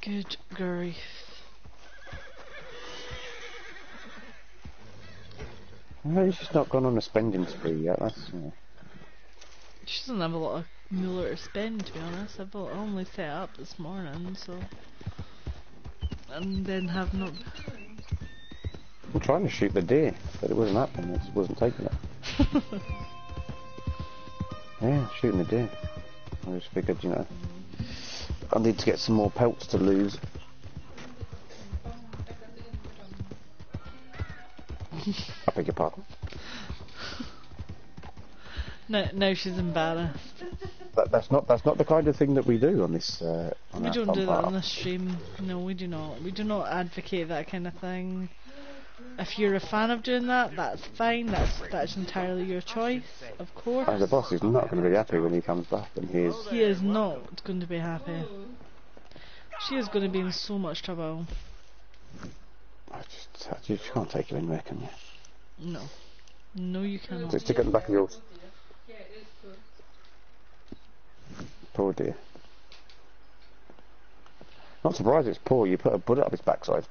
Good grief. Well, she's not gone on a spending spree yet, that's... Uh, She doesn't have a lot of Mueller to spend, to be honest. I've only set up this morning, so. And then have not. I'm trying to shoot the deer, but it wasn't happening, it wasn't taking it. Yeah, shooting the deer. I just figured, you know, I need to get some more pelts to lose. I beg your pardon. No, now she's embarrassed. That, that's not that's not the kind of thing that we do on this. Uh, on We our don't do that on this stream. No, we do not. We do not advocate that kind of thing. If you're a fan of doing that, that's fine. That's that's entirely your choice, of course. Uh, the boss is not going to be happy when he comes back and hears. He is not going to be happy. She is going to be in so much trouble. I just, I just can't take you anywhere, can you? No. No, you cannot. Just stick it in the back of yours. Yeah, it is cooked. Poor dear. Not surprised it's poor. You put a bullet up his backside.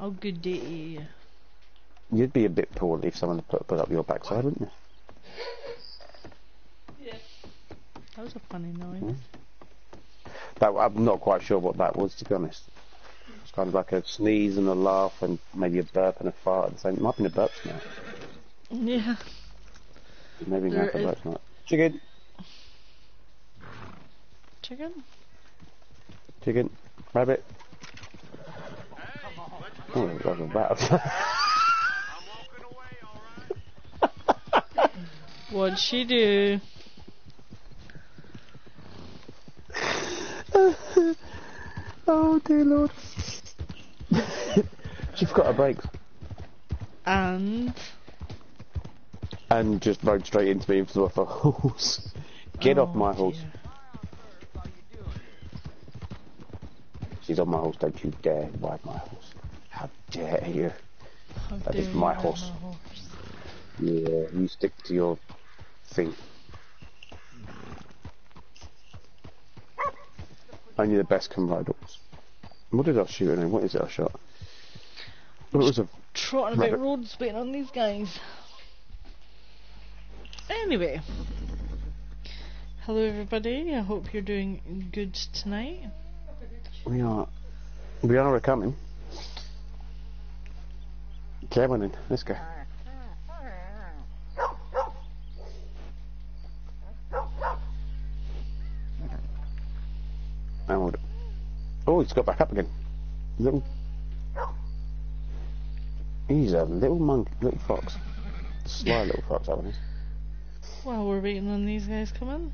Oh, good day you. You'd be a bit poorly if someone had put up your backside, wouldn't you? Yeah. That was a funny noise. Hmm. That I'm not quite sure what that was, to be honest. It's kind of like a sneeze and a laugh and maybe a burp and a fart at the same. It might have been a burp smell. Yeah. Maybe There not a is- burp uh, smell. Chicken, Chicken? chicken, rabbit. Oh, bad. What'd she do? oh dear lord. she forgot her brakes And. and just rode straight into me and flew off her horse. Get off Oh, my horse. dear. She's on my horse, don't you dare ride my horse. Dare you? How That is my horse. horse. Yeah, you stick to your thing. Only the best can ride horse. What did I shoot in? What is it I shot? Oh, it was a Trotting about Rabbit. roads waiting on these guys. Anyway. Hello everybody, I hope you're doing good tonight. We are. We are a coming. Come in. Let's go. Hold. Oh, he's got back up again. Little. He's a little monkey, little fox. Sly little fox, I think. While we're waiting on these guys come in.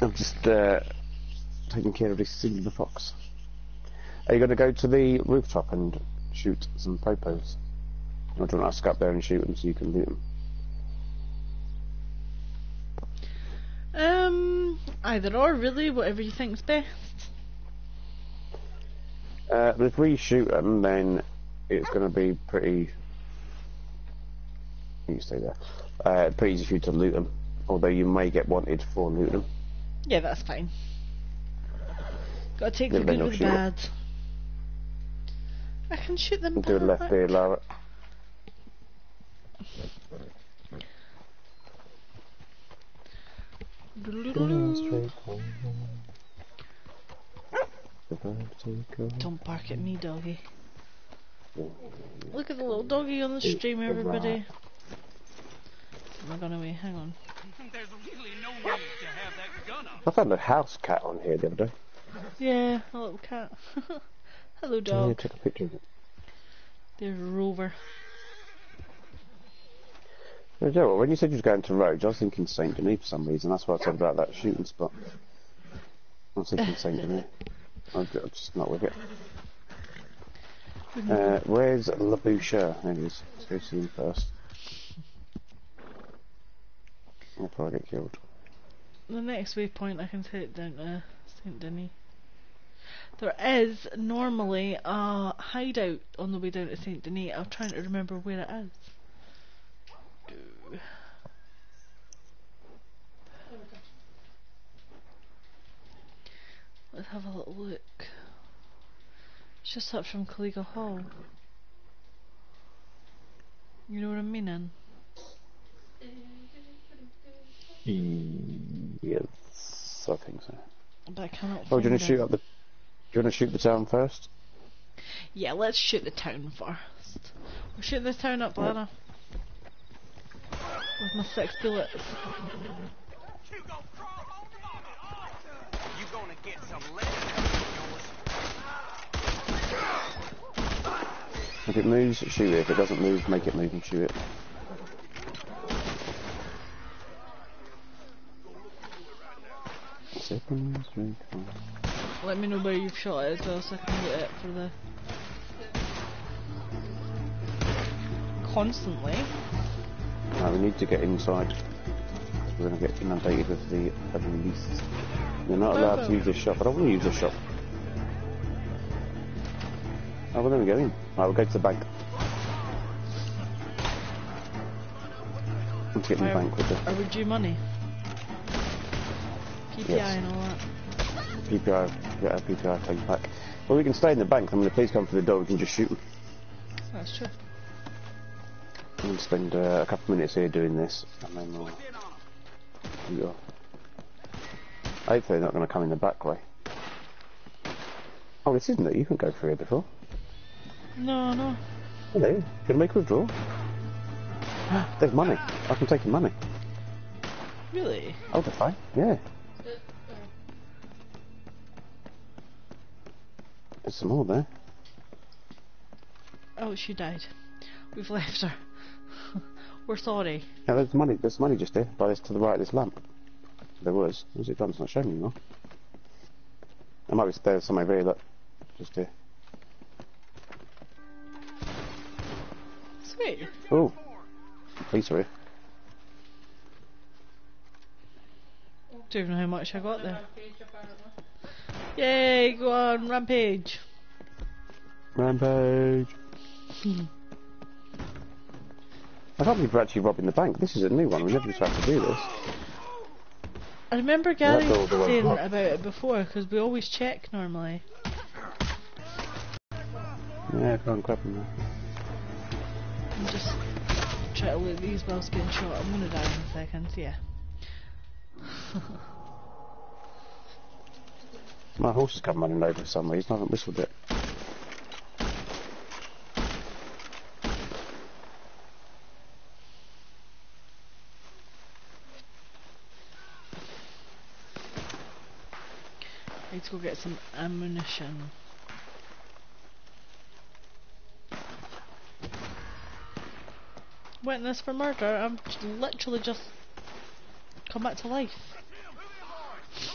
I'm just uh, taking care of this silver fox. Are you going to go to the rooftop and shoot some popos? Or do you want to up there and shoot them so you can loot them? Um, either or, really, whatever you think's best. Uh, but if we shoot them, then it's going to be pretty. You stay there. Uh, pretty easy for you to loot them, although you may get wanted for looting them. Yeah, that's fine. Gotta take the Yeah, good with the bad. it. Bad. I can shoot them Do a left back. there, Lara. Don't bark at me, doggy. Look at the little doggy on the stream, everybody. Am I gone away? Hang on. There's really no need to have that gun up. I found a house cat on here the other day. Yeah, a little cat. Hello, Yeah, dog. took a picture of it. There's Rover. Yeah, Joe, well, when you said you was going to Rhodes, I was thinking Saint Denis for some reason. That's why I said about that shooting spot. I was thinking Saint Denis. I'm just not with it. Uh, where's La Boucher? There he is. Let's go see him first. I'll probably get killed. The next waypoint I can take down to Saint Denis. There is normally a hideout on the way down to Saint Denis. I'm trying to remember where it is. Let's have a little look. It's just up from Caliga Hall. You know what I'm meaning? Yes, I think so. But I cannot Oh, do you want to shoot up the? Do you want to shoot the town first? Yeah, let's shoot the town first. We're shooting this town up, Lana. With my six bullets. You gonna crawl on vomit! You gonna get some lead yours. If it moves, shoot it. If it doesn't move, make it move and shoot it. Seven, three, four. Let me know where you've shot it as well so I can get it for the... Constantly. Right, we need to get inside. We're going to get inundated with the police. You're not allowed to use the shop. I don't want to use the shop. Oh, well, then we go in. Right, we'll go to the bank. Let's get in the bank quickly. Are we due money? PPI Yes. and all that. PPI, get our PPI thing back. Well, we can stay in the bank, and when the police come for the door, we can just shoot them. That's true. We'll spend uh, a couple of minutes here doing this, and then we'll shoot off. Hopefully they're not going to come in the back way. Oh, this isn't it. You can go through here before. No, no. Hello. Can I make a withdrawal? There's money. I can take your money. Really? Oh, that's fine. Yeah. There's some more there. Oh, she died. We've left her. We're sorry. Yeah, there's money. There's money just here, by this to the right of this lamp. There was. Where's it gone? It's not showing anymore. There might be there's somewhere here. Look, just here. Sweet. Oh, Please here. Don't even know how much I got there. Yay, go on, rampage. Rampage. I can't believe we're actually robbing the bank. This is a new one. We never used to have to do this. I remember Gary saying about it before because we always check normally. Yeah, go on, grab them now. I'm just try to loot these whilst getting shot. I'm gonna die in a second, yeah. My horse has come running over for some reason. I haven't whistled it. Need to go get some ammunition. Witness for murder. I'm literally just come back to life.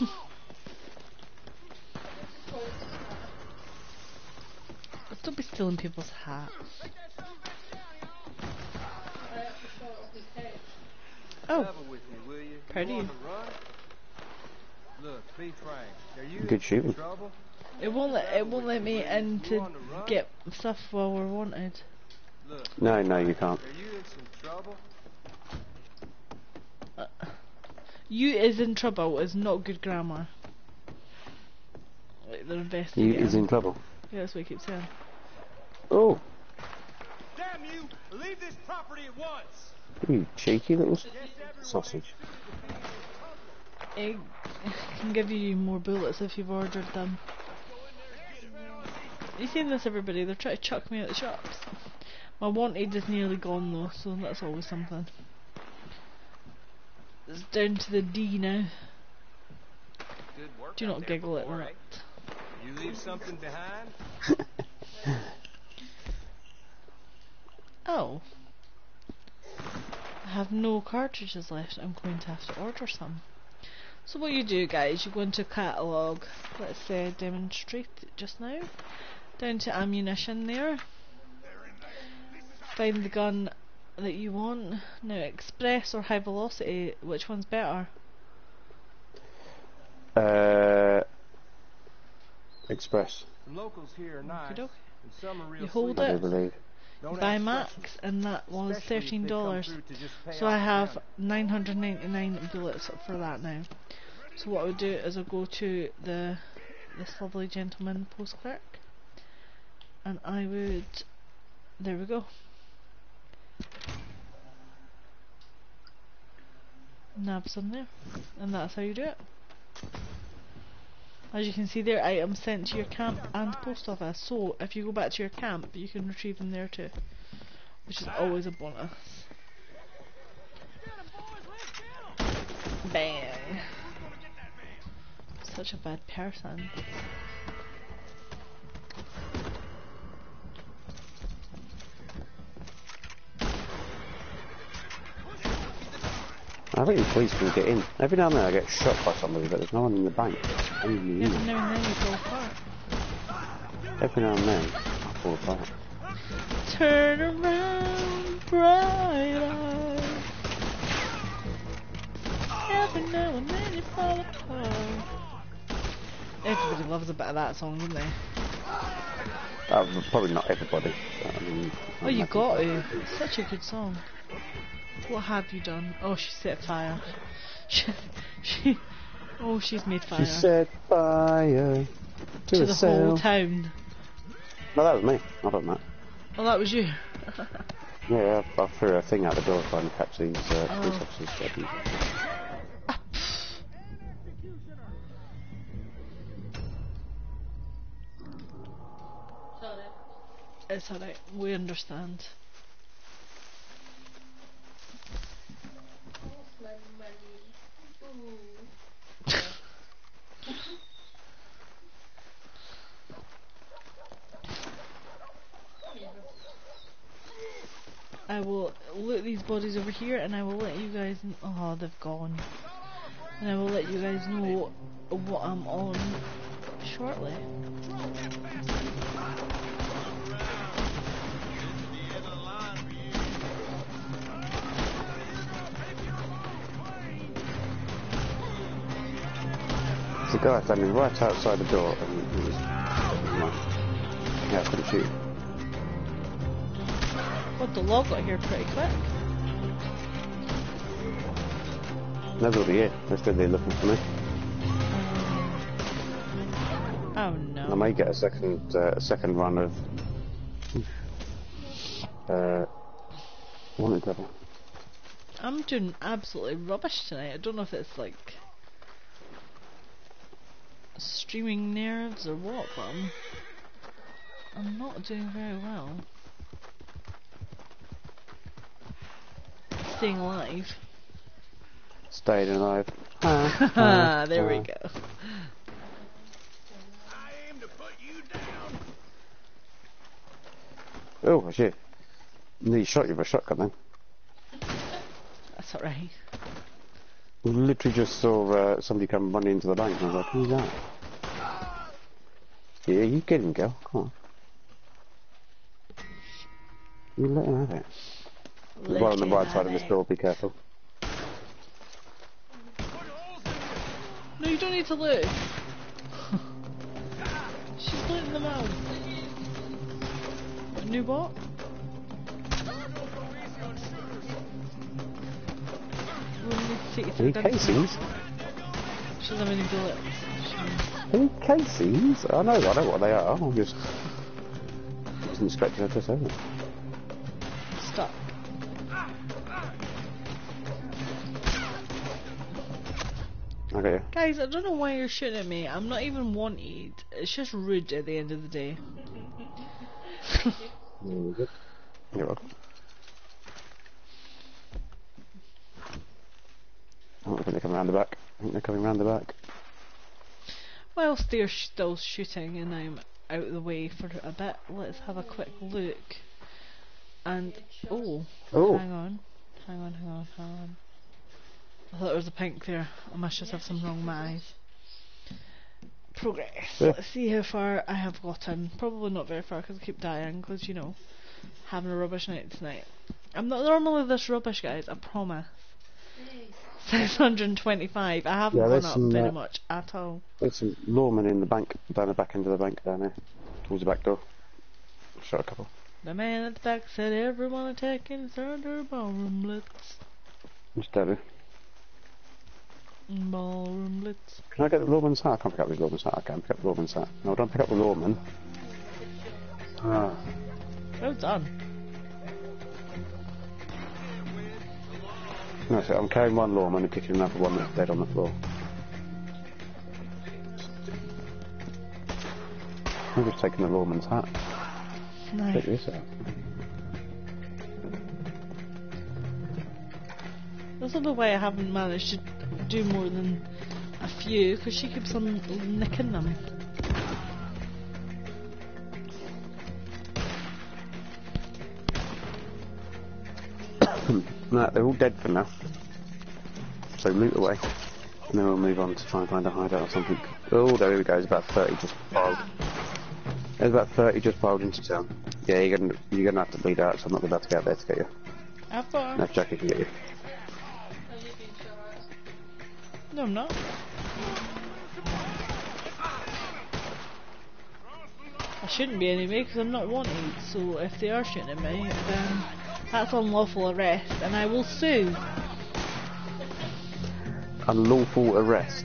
Let's don't be stealing people's hats. I actually shot off his head. Oh, Travel with me, will you? Proud of you you. On oh. the run? Look, be frank. Are you Good in shooting. It won't let it won't let me in to get stuff while we're wanted. No, no, you can't. are you in some trouble? Uh, you is in trouble is not good grammar. Like they're investigating. You is in trouble. Yeah, that's what he keeps saying. Oh, Damn you! Leave this property at once! you cheeky little sausage. It can give you more bullets if you've ordered them. You seen this, everybody? They're trying to chuck me out the shops. My wanted is nearly gone though, so that's always something. It's down to the D now. Good work. Do not giggle at before, that. eh? You leave something behind? Oh. I have no cartridges left. I'm going to have to order some. So what you do guys, you go into catalogue, let's uh, demonstrate it just now. Down to ammunition there. Find the gun that you want. Now express or high velocity, which one's better? Uh, Express, locals here are nice, Okey-doke. and some are real You hold sweet. I do it. Believe. Don't Buy ask max and that was especially if they thirteen come dollars. through to just pay So I have 999 bullets for that now. So what I would do is I'll go to the this lovely gentleman post clerk and I would there we go. Nab some there. And that's how you do it. As you can see there, items sent to your camp and post office. So if you go back to your camp you can retrieve them there too. Which is always a bonus. Bang. Such a bad person. I think the police will get in. Every now and then I get shot by somebody, but there's no one in the bank. Every now and then you fall apart. Every now and then I fall apart. Turn around, bright eyes. Every now and then you fall apart. Everybody loves a bit of that song, don't they? Uh, probably not everybody. But, I mean, Oh, you got to. It's such a good song. What have you done? Oh, she set fire. She, she oh, she's made fire She set fire to, to the whole town. No, that was me. I done that. Oh, that was you. Yeah, I, I threw a thing out the door trying to catch these uh, police Oh. officers. It's alright. We understand. I will loot these bodies over here and I will let you guys oh they've gone and I will let you guys know what I'm on shortly a guy standing right outside the door and he was. Yeah, I couldn't shoot. Well, the log got here pretty quick. Nobody here. They're still there looking for me. Oh no. I may get a second uh, a second run of uh, wanted level. I'm doing absolutely rubbish tonight. I don't know if it's like streaming nerves or what, but I'm, I'm not doing very well. Staying alive. Staying alive. Ah, there we go. I aim to put you down. Oh shit! Nearly shot you with a shotgun then. That's alright. Literally just saw uh, somebody come running into the bank and I was like, who's that? Yeah, you get him, girl. Come on. You let him have it. Well on the right side of this door, be careful. No, you don't need to loot. She's looting them out. A new bot? We'll need to take you through Any the- casings? She doesn't have any bullets. Any casings? I know, I know what they are. I'm just wasn't expecting her to say that. Okay. Guys, I don't know why you're shooting at me. I'm not even wanted. It's just rude at the end of the day. You're welcome. Oh, I think they're coming round the back. I think they're coming round the back. Whilst they're still shooting and I'm out of the way for a bit, let's have a quick look. And oh, Oh. hang on, hang on, hang on, hang on. I thought there was a pink there. I must just have some wrong in my eyes. Progress. Yeah. Let's see how far I have gotten. Probably not very far because I keep dying. Because you know, having a rubbish night tonight. I'm not normally this rubbish, guys. I promise. 625. I haven't Yeah, gone up some, very uh, much at all. There's some lawmen in the bank, down the back end of the bank down there, towards the back door. Shot a couple. The man at the back said everyone attacking is under ballroom blitz. Just there. Ballroom blitz. Can I get the lawman's hat? I can't pick up the lawman's hat. I can pick up the lawman's hat. No, don't pick up the lawman. Ah. Well done. No, so I'm carrying one lawman and kicking another one that's dead on the floor. I'm just taking the lawman's hat. Nice. Check this out. That's not the way I haven't managed to do more than a few because she keeps on nicking them. No, they're all dead for now. So loot away. And then we'll move on to try and find a hideout or something. Oh, there we go. There's about 30 just piled. There's about 30 just piled into town. Yeah, you're gonna you're gonna have to bleed out, so I'm not gonna have to get out there to get you. I've got No. Jackie can get you. No, I'm not. I shouldn't be anyway because I'm not wanted. So if they are shooting at me, then that's unlawful arrest, and I will sue. Unlawful arrest.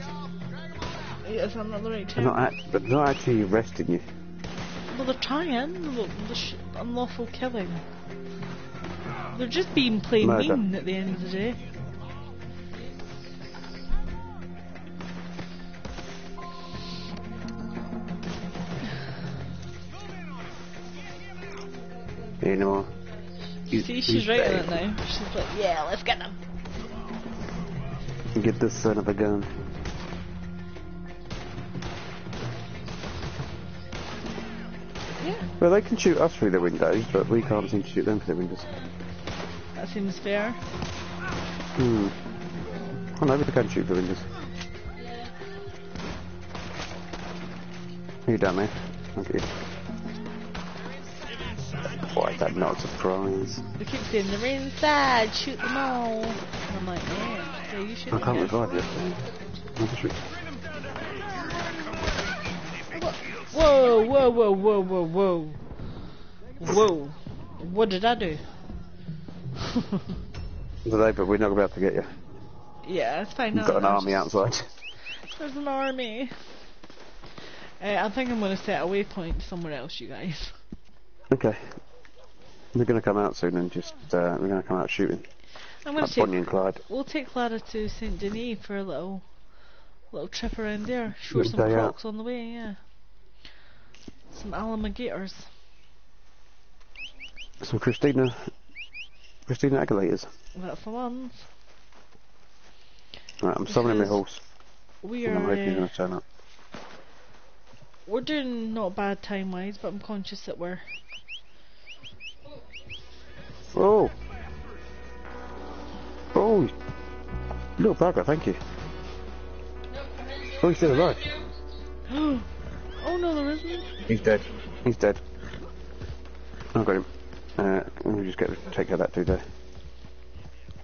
Yes, I'm not the right term. not, act- they're not actually arresting you. Well, they're trying. Look, the sh- unlawful killing. They're just being plain Murder. mean at the end of the day. Anymore. You, See, she's right it now. She's like, yeah, let's get them. Get this son of a gun. Yeah, Well, they can shoot us through the windows, but we can't seem to shoot them through the windows. that seems fair. Hmm. Oh no, we can shoot through the windows. Are you down there? Thank is that not a surprise? They keep saying they're inside, shoot them all. And I'm like, yeah, yeah, you shoot I can't revive you. I'll just re- Whoa, whoa, whoa, whoa, whoa, whoa. Whoa. What did I do? Today, but we're not about to get you. yeah, it's fine. We've got an army outside. There's an army. Uh, I think I'm going to set a waypoint somewhere else, you guys. Okay. We're going to come out soon and just, uh, we're going to come out shooting. I'm going to Bonnie and Clyde. we'll take Clara to Saint Denis for a little, little trip around there. Show her some day out. crocs on the way, yeah. Some alligators. Some Christina, Christina Aguilators. That's the ones. Right, I'm summoning my horse. We and I'm hoping he's are. going Uh, to turn up. we're doing not bad time wise, but I'm conscious that we're. Oh! Oh! Little bugger, thank you. Oh, he's still alive. oh no, there isn't. He's dead. He's dead. I've got him. Uh, let me just get take care of that dude there.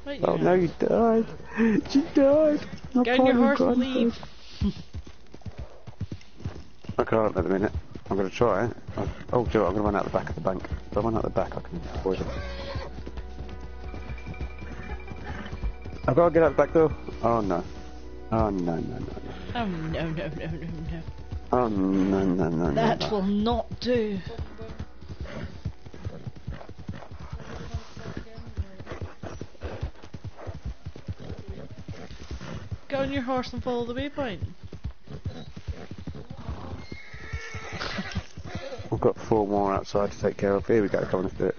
Right, Oh you no, have. he died. She died. My Get on your horse and leave. I can't at the minute. I'm going to try it. I- Oh, Joe, I'm going to run out the back of the bank. If I run out the back, I can avoid it. I've got to get out the back door. Oh no. Oh no no no no. Oh no no no no no. Oh no no no no. That no. will not do. Get on your horse and follow the waypoint. We've got four more outside to take care of. Here we go. Come on, let's do it.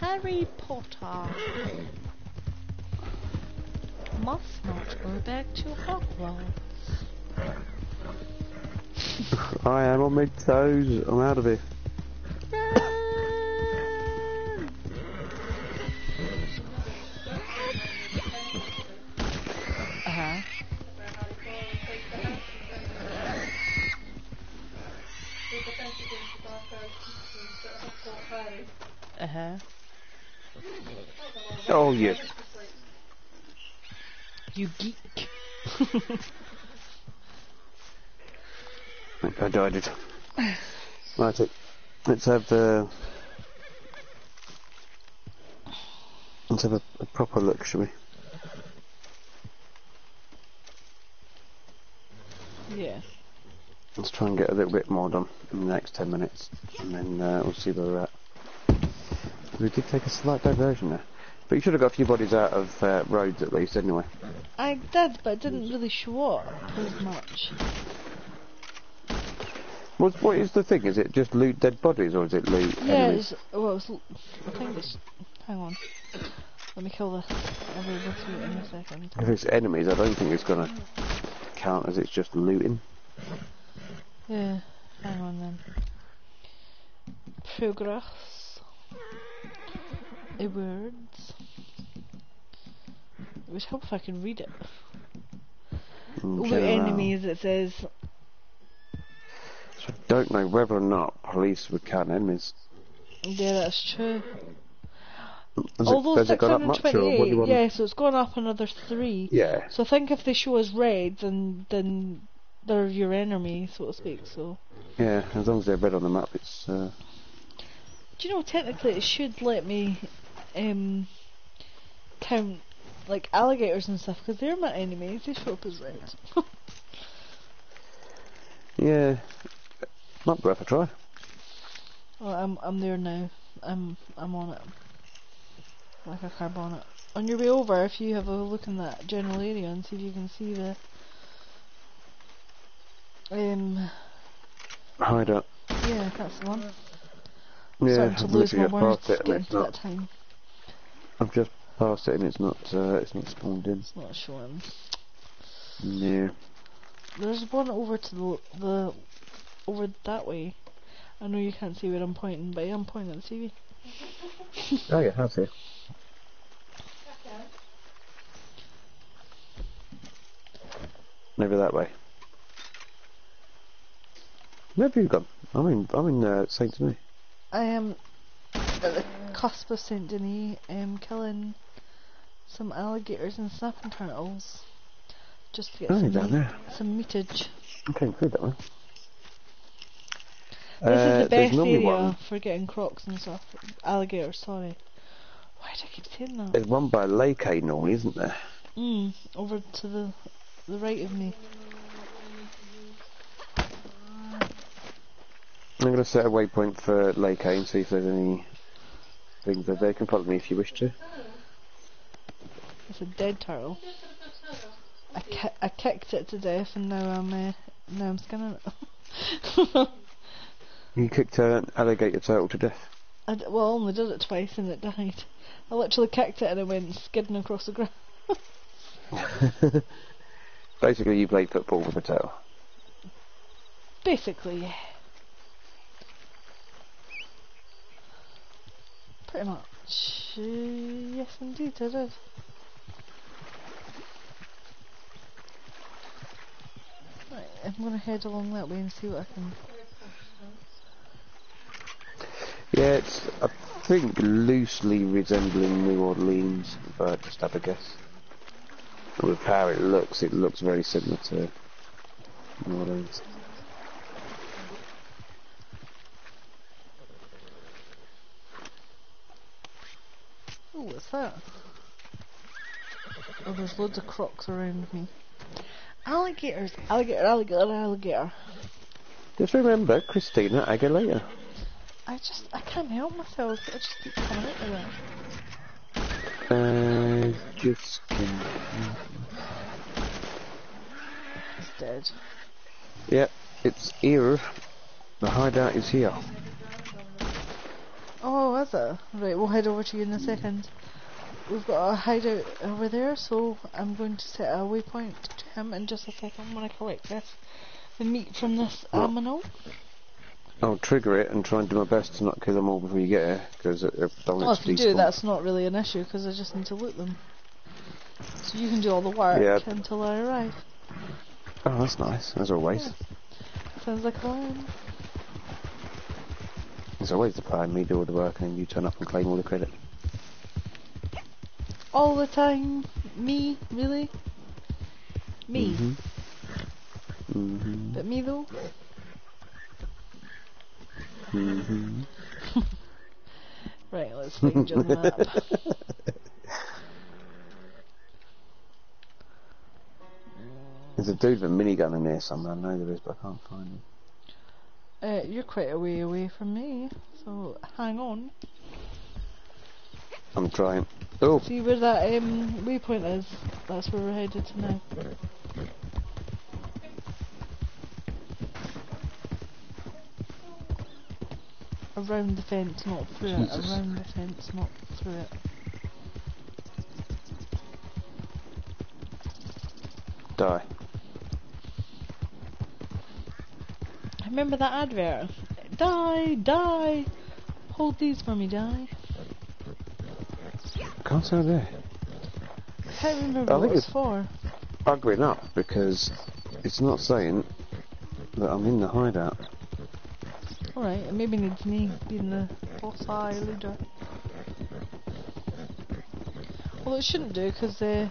Harry Potter must not go back to Hogwarts. I am on my toes. I'm out of here. Uh-huh. Oh yes. You geek. I did. Right, it. Let's have uh, let's have a, a proper look, shall we? yeah. Let's try and get a little bit more done in the next ten minutes, and then uh, we'll see where we're at. We did take a slight diversion there, but you should have got a few bodies out of uh, Rhodes at least, anyway. I did, but it didn't really show up as much. What, what is the thing? Is it just loot dead bodies, or is it loot Yeah, enemies? well, it's, I think it's. Hang on. Let me kill this. I'll be able to in a second. If it's enemies, I don't think it's gonna count as it's just looting. Yeah, hang on then. Progress. The words. It would help if I could read it. Over general. enemies, it says. So I don't know whether or not police would count enemies. Yeah, that's true. Has Although it, has it gone up much, or what do 628, yeah, so it's gone up another three. Yeah. So I think if they show us red, then then they're your enemy, so to speak. So Yeah, as long as they're red on the map, it's. Uh, do you know technically it should let me um count like alligators and stuff because they're my enemies. They show up as red. yeah, might be worth a try. well, I'm I'm there now. I'm I'm on it. Like a carb on it. On your way over, if you have a look in that general area and see if you can see the um Hide up. yeah, that's the one. Yeah, starting to I'm lose my literally words just passed it, and it's not. time. I've just passed it, and it's not. Uh, it's not spawned in. It's not showing. Yeah. There's one over to the the over that way. I know you can't see where I'm pointing, but I am pointing at the TV. Oh yeah, that's it. Maybe that way. Where have you gone? I'm in. I'm in uh, Saint Denis. I am at the cusp of Saint Denis, um, killing some alligators and snapping turtles, just to get Oh, some down meat, there. some meatage. I came through that one. This Uh, is the best area one. for getting crocs and stuff. Alligators, sorry. Why do I keep saying that? There's one by Lakay normally, isn't there? Mm, over to the the right of me. I'm going to set a waypoint for Lakay and see if there's any things there. They can follow me if you wish to. It's a dead turtle. I, ki- I kicked it to death and now I'm uh, now I'm skinning it. You kicked an alligator turtle to death. I d- well, I only did it twice and it died. I literally kicked it and it went skidding across the ground. Basically, you played football with a turtle. Basically, yeah. Pretty much. Yes, indeed, I did. Right, I'm gonna head along that way and see what I can. Yeah, it's I think loosely resembling New Orleans, but just have a guess. With how it looks, it looks very similar to New Orleans. Oh, what's that? Oh, there's loads of crocs around me. Alligators, alligator, alligator, alligator. Just remember Christina Aguilera. I just, I can't help myself. I just keep coming out with it. Uh, just It's dead. Yep, it's here. The hideout is here. Oh, is it? Right, we'll head over to you in a second. We've got a hideout over there, so I'm going to set a waypoint to him in just a second when I collect this. The meat from this aminal. I'll trigger it and try and do my best to not kill them all before you get here, because I don't Well, if you do, that's not really an issue because I just need to loot them. So you can do all the work Yeah. until I arrive. Oh, that's nice, as always. Yeah. Sounds like a plan. It's always the plan, me do all the work and then you turn up and claim all the credit. All the time. Me, really? Me. hmm hmm But me though? hmm Right, let's find your map. There's a dude with a minigun in there somewhere, I know there is, but I can't find him. Uh, you're quite a way away from me, so hang on. I'm trying. Oh, See where that um, waypoint is? That's where we're headed to now. Around the fence, not through it. Around the fence, not through it. die. Remember that advert? Die, die! Hold these for me, die. Can't say there. I can't remember I what think it's it's- for. Buggering up because it's not saying that I'm in the hideout. Alright, it maybe needs me being the boss eye leader. Well, it shouldn't do because uh,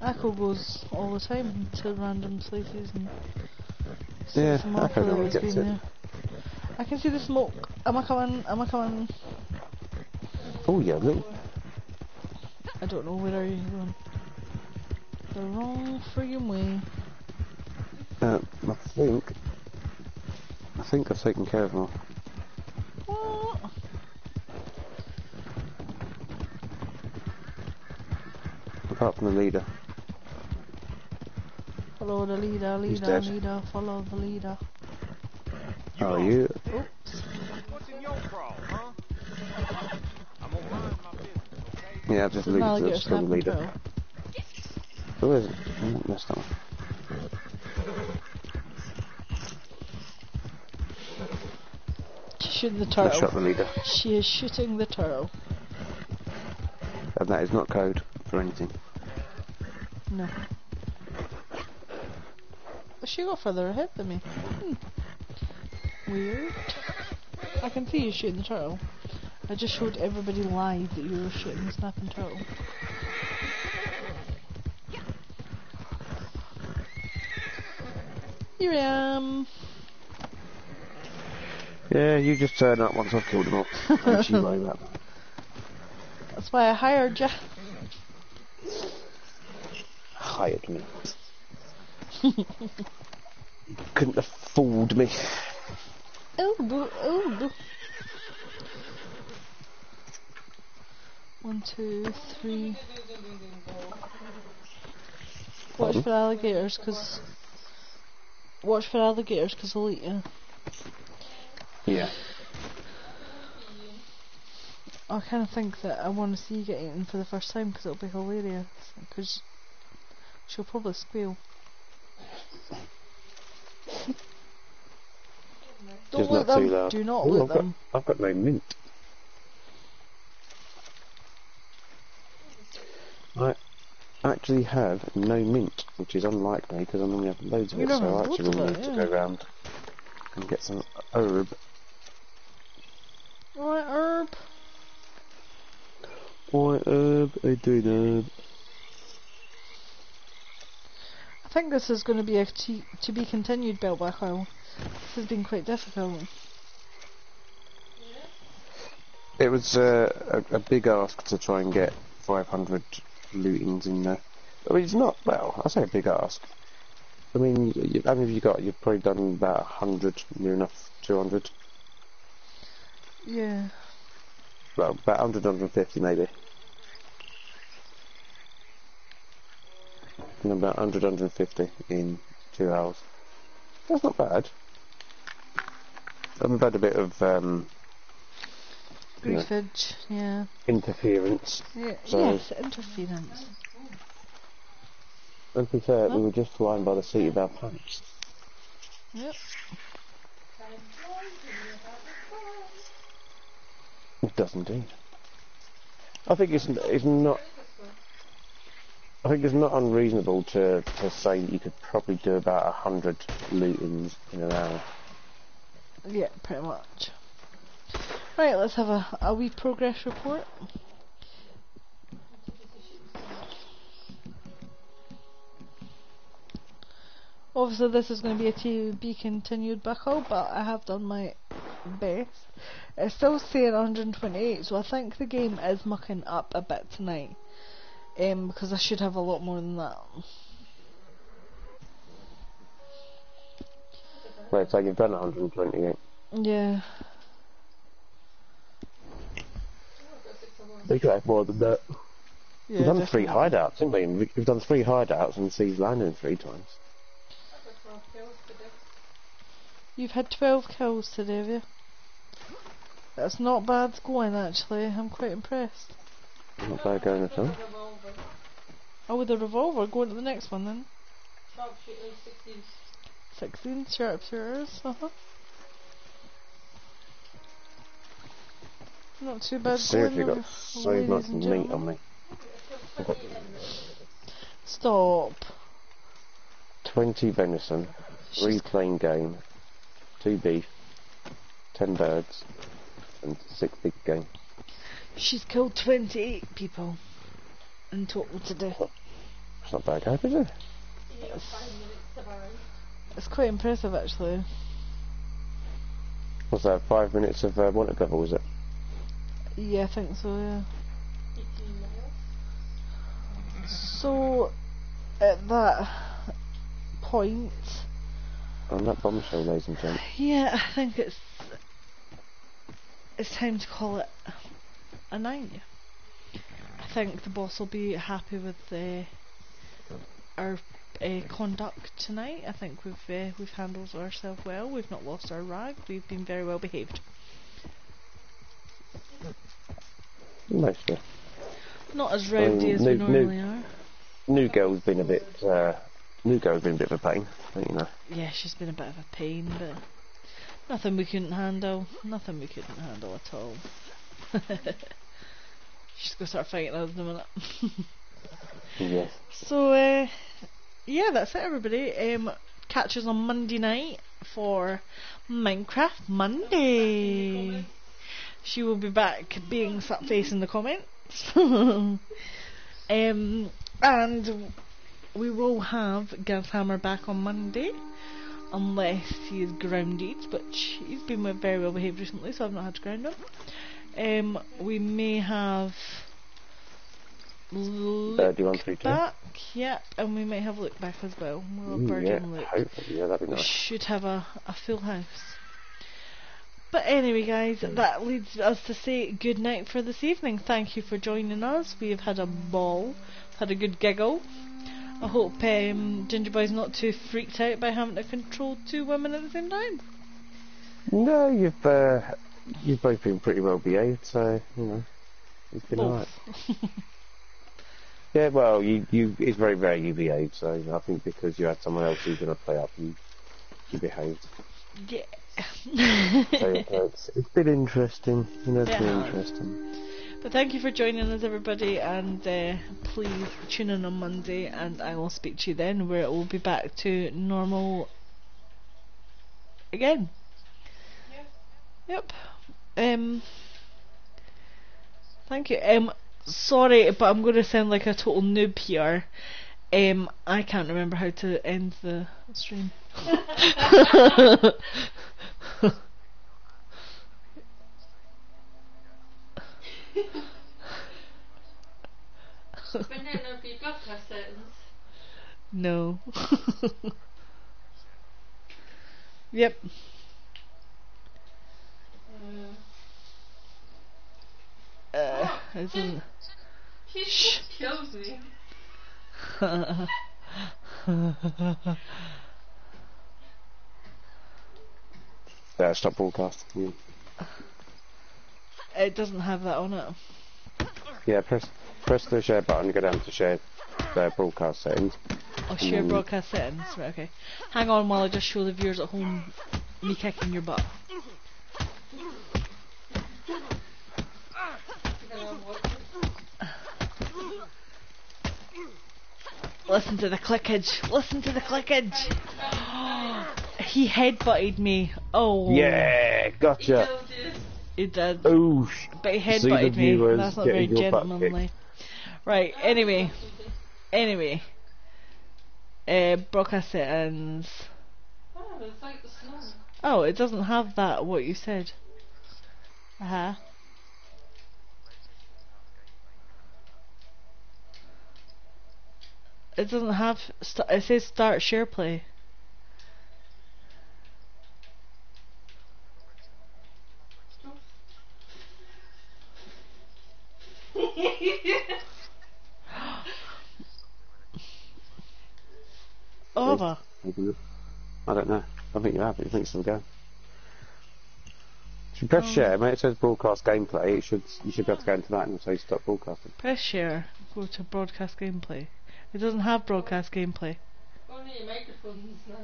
Echo goes all the time to random places and Yeah, them off Echo without never us it. I can see the smoke. Am I coming? Am I coming? Oh yeah, look. I don't know. Where are you going? The wrong friggin' way. Uh, I think. I think I've taken care of them all. What? Apart from the leader. Follow the leader, leader, leader. Follow the leader. Oh, Are you? Oops. What's in your crawl, huh? I'm gonna mind my business, okay? Yeah, I've just There's an looted the still the leader. Who is Oh, is it? That's that one. She's shooting the I shot turtle. the leader. She is shooting the turtle. And that is not code for anything. No. She got further ahead than me. Hmm. Weird. I can see you shooting the turtle. I just showed everybody live that you were shooting the snapping turtle. Here I am. Yeah, you just turn up once I've killed them all. Don't you worry about that. That's why I hired you. Hired me. Couldn't have fooled me. Oh, boo, oh, boo. One, two, three. Watch for alligators, cause. Watch for alligators, cause they'll eat you. Yeah. I kind of think that I want to see you get eaten for the first time, cause it'll be hilarious. Cause she'll probably squeal. Don't Just loot not too them. loud. Do not Ooh, loot I've got. I've got no mint. I actually have no mint, which is unlike me because I normally have loads of You it. So I actually of will it, need to go round and get some herb. Alright, Herb. Why, herb, I do herb. I think this is going to be a to, to be continued build by while. This has been quite difficult. It was uh, a, a big ask to try and get 500 lootings in there. I mean, it's not, well, I say a big ask. I mean, you, how many have you got? You've probably done about 100, near enough 200. Yeah. Well, about 100, 150 maybe. And about 100, 150 in two hours. That's not bad. We've had a bit of um, Yeah. Interference. yeah. So- Yes, interference. And to be fair, we were just flying by the seat of our pants. Yep. It does indeed. I think it's it's not. I think it's not unreasonable to, to say that you could probably do about a hundred lootings in an hour. Yeah, pretty much. Right, let's have a, a wee progress report. Obviously this is going to be a to be continued buckle, but I have done my best. It's still saying 128, so I think the game is mucking up a bit tonight. Um, because I should have a lot more than that. Wait, so you've done 128. Yeah. You could have more than that. yeah We've done three hideouts, haven't we? We- We've done three hideouts and Seas Landing three times. You've had 12 kills today, have you? That's not bad going, actually. I'm quite impressed. Not bad going at all. Oh, with the revolver, go on to the next one then. Sharpshooter 16. 16 sharpshooters, uh-huh. Not too bad Seriously got so much meat on me. Stop. 20 venison, three plain game, two beef, 10 birds, and six big game. She's killed 28 people in total today. It's not bad, how is it? It's quite impressive, actually. Was that, five minutes of uh, wanted level, was it? Yeah, I think so, yeah. So, at that point, On that bombshell, ladies and gentlemen. yeah, I think it's it's time to call it a nine. I think the boss will be happy with uh, our uh, conduct tonight. I think we've uh, we've handled ourselves well. We've not lost our rag. We've been very well behaved. Mostly. Not as rowdy as we new- new- normally are. New girl's been a bit, uh, new girl's been a bit of a pain, you know. Yeah, she's been a bit of a pain, but nothing we couldn't handle. Nothing we couldn't handle at all. she's gonna start fighting us in a minute. Yes. so, uh, yeah, that's it, everybody. Um, catch us on Monday night for Minecraft Monday. She will be back being fat face in the comments. um, and we will have Gazhammer back on Monday, unless he is grounded, but he's been very well behaved recently, so I've not had to ground him. Um, we may have look Uh, do you want to do? back, yep, and we might have look back as well. We'll Ooh, bird yeah, and look. hopefully, yeah, that'd be We should have a, a full house. But anyway, guys, that leads us to say good night for this evening. Thank you for joining us. We have had a ball, had a good giggle. I hope um, Ginger Boy's not too freaked out by having to control two women at the same time. No, you've, uh, you've both been pretty well behaved, so, you know, it's been alright. Yeah, well, you, you, it's very rare you behave, so I think because you had someone else who's going to play up, you, you behaved. yeah. So it's, it's been interesting, you know, it's been interesting. But thank you for joining us, everybody, and uh, please tune in on Monday, and I will speak to you then, where it will be back to normal again. Yep. Um. Thank you. Um, sorry, but I'm going to sound like a total noob here. Um, I can't remember how to end the stream. Banana be podcast no. yep. Uh, it doesn't. he Shh. just kills me. Yeah, stop broadcasting. it doesn't have that on it. Yeah, press press the share button. Go down to share uh, broadcast settings. I'll share Mm. broadcast settings. Right, okay. Hang on while I just show the viewers at home me kicking your butt. Listen to the clickage. Listen to the clickage. he headbutted me. Oh. Yeah, gotcha. killed you. He did. Ooh, But he See the headbutted me. That's not very getting your butt gentlemanly. Right, anyway. Anyway. Uh, broadcast settings. Oh, it's like the snow. Oh, it doesn't have that, what you said. Uh huh. It doesn't have. St- it says start share play. Oh, Over. I don't know. I think you have. but you think it's still going. If you press Oh. share, when it says broadcast gameplay, it should you should be able to go into that and say stop broadcasting. Press share. Go to broadcast gameplay. It doesn't have broadcast gameplay. Only your microphones now.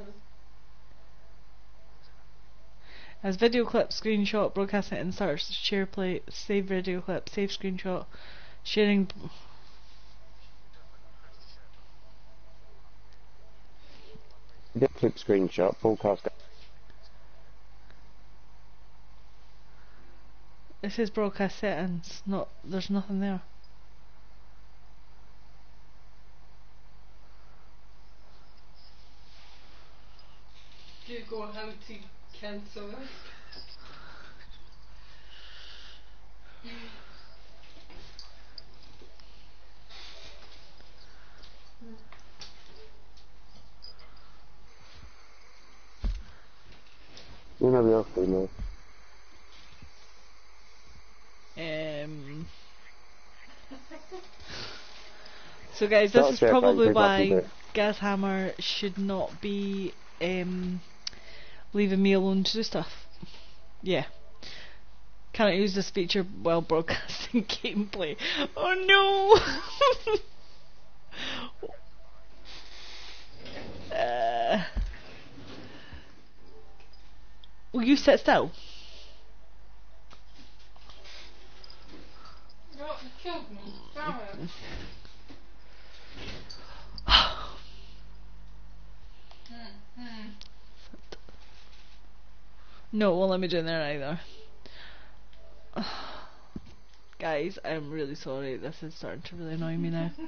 As video clip, screenshot, broadcast it, insert, share play, save video clip, save screenshot, sharing. Video clip screenshot, broadcast. Ga- It says broadcast settings. Not there's nothing there. Google how to cancel it. You know the other thing, Um. So guys, Start this is probably bring up and do why it. Gashammer should not be um, leaving me alone to do stuff. Yeah. Cannot use this feature while broadcasting gameplay. Oh no! uh, will you sit still? Oh, you killed me. Damn it. No, won't let me do there either. Guys, I'm really sorry. This is starting to really annoy me now.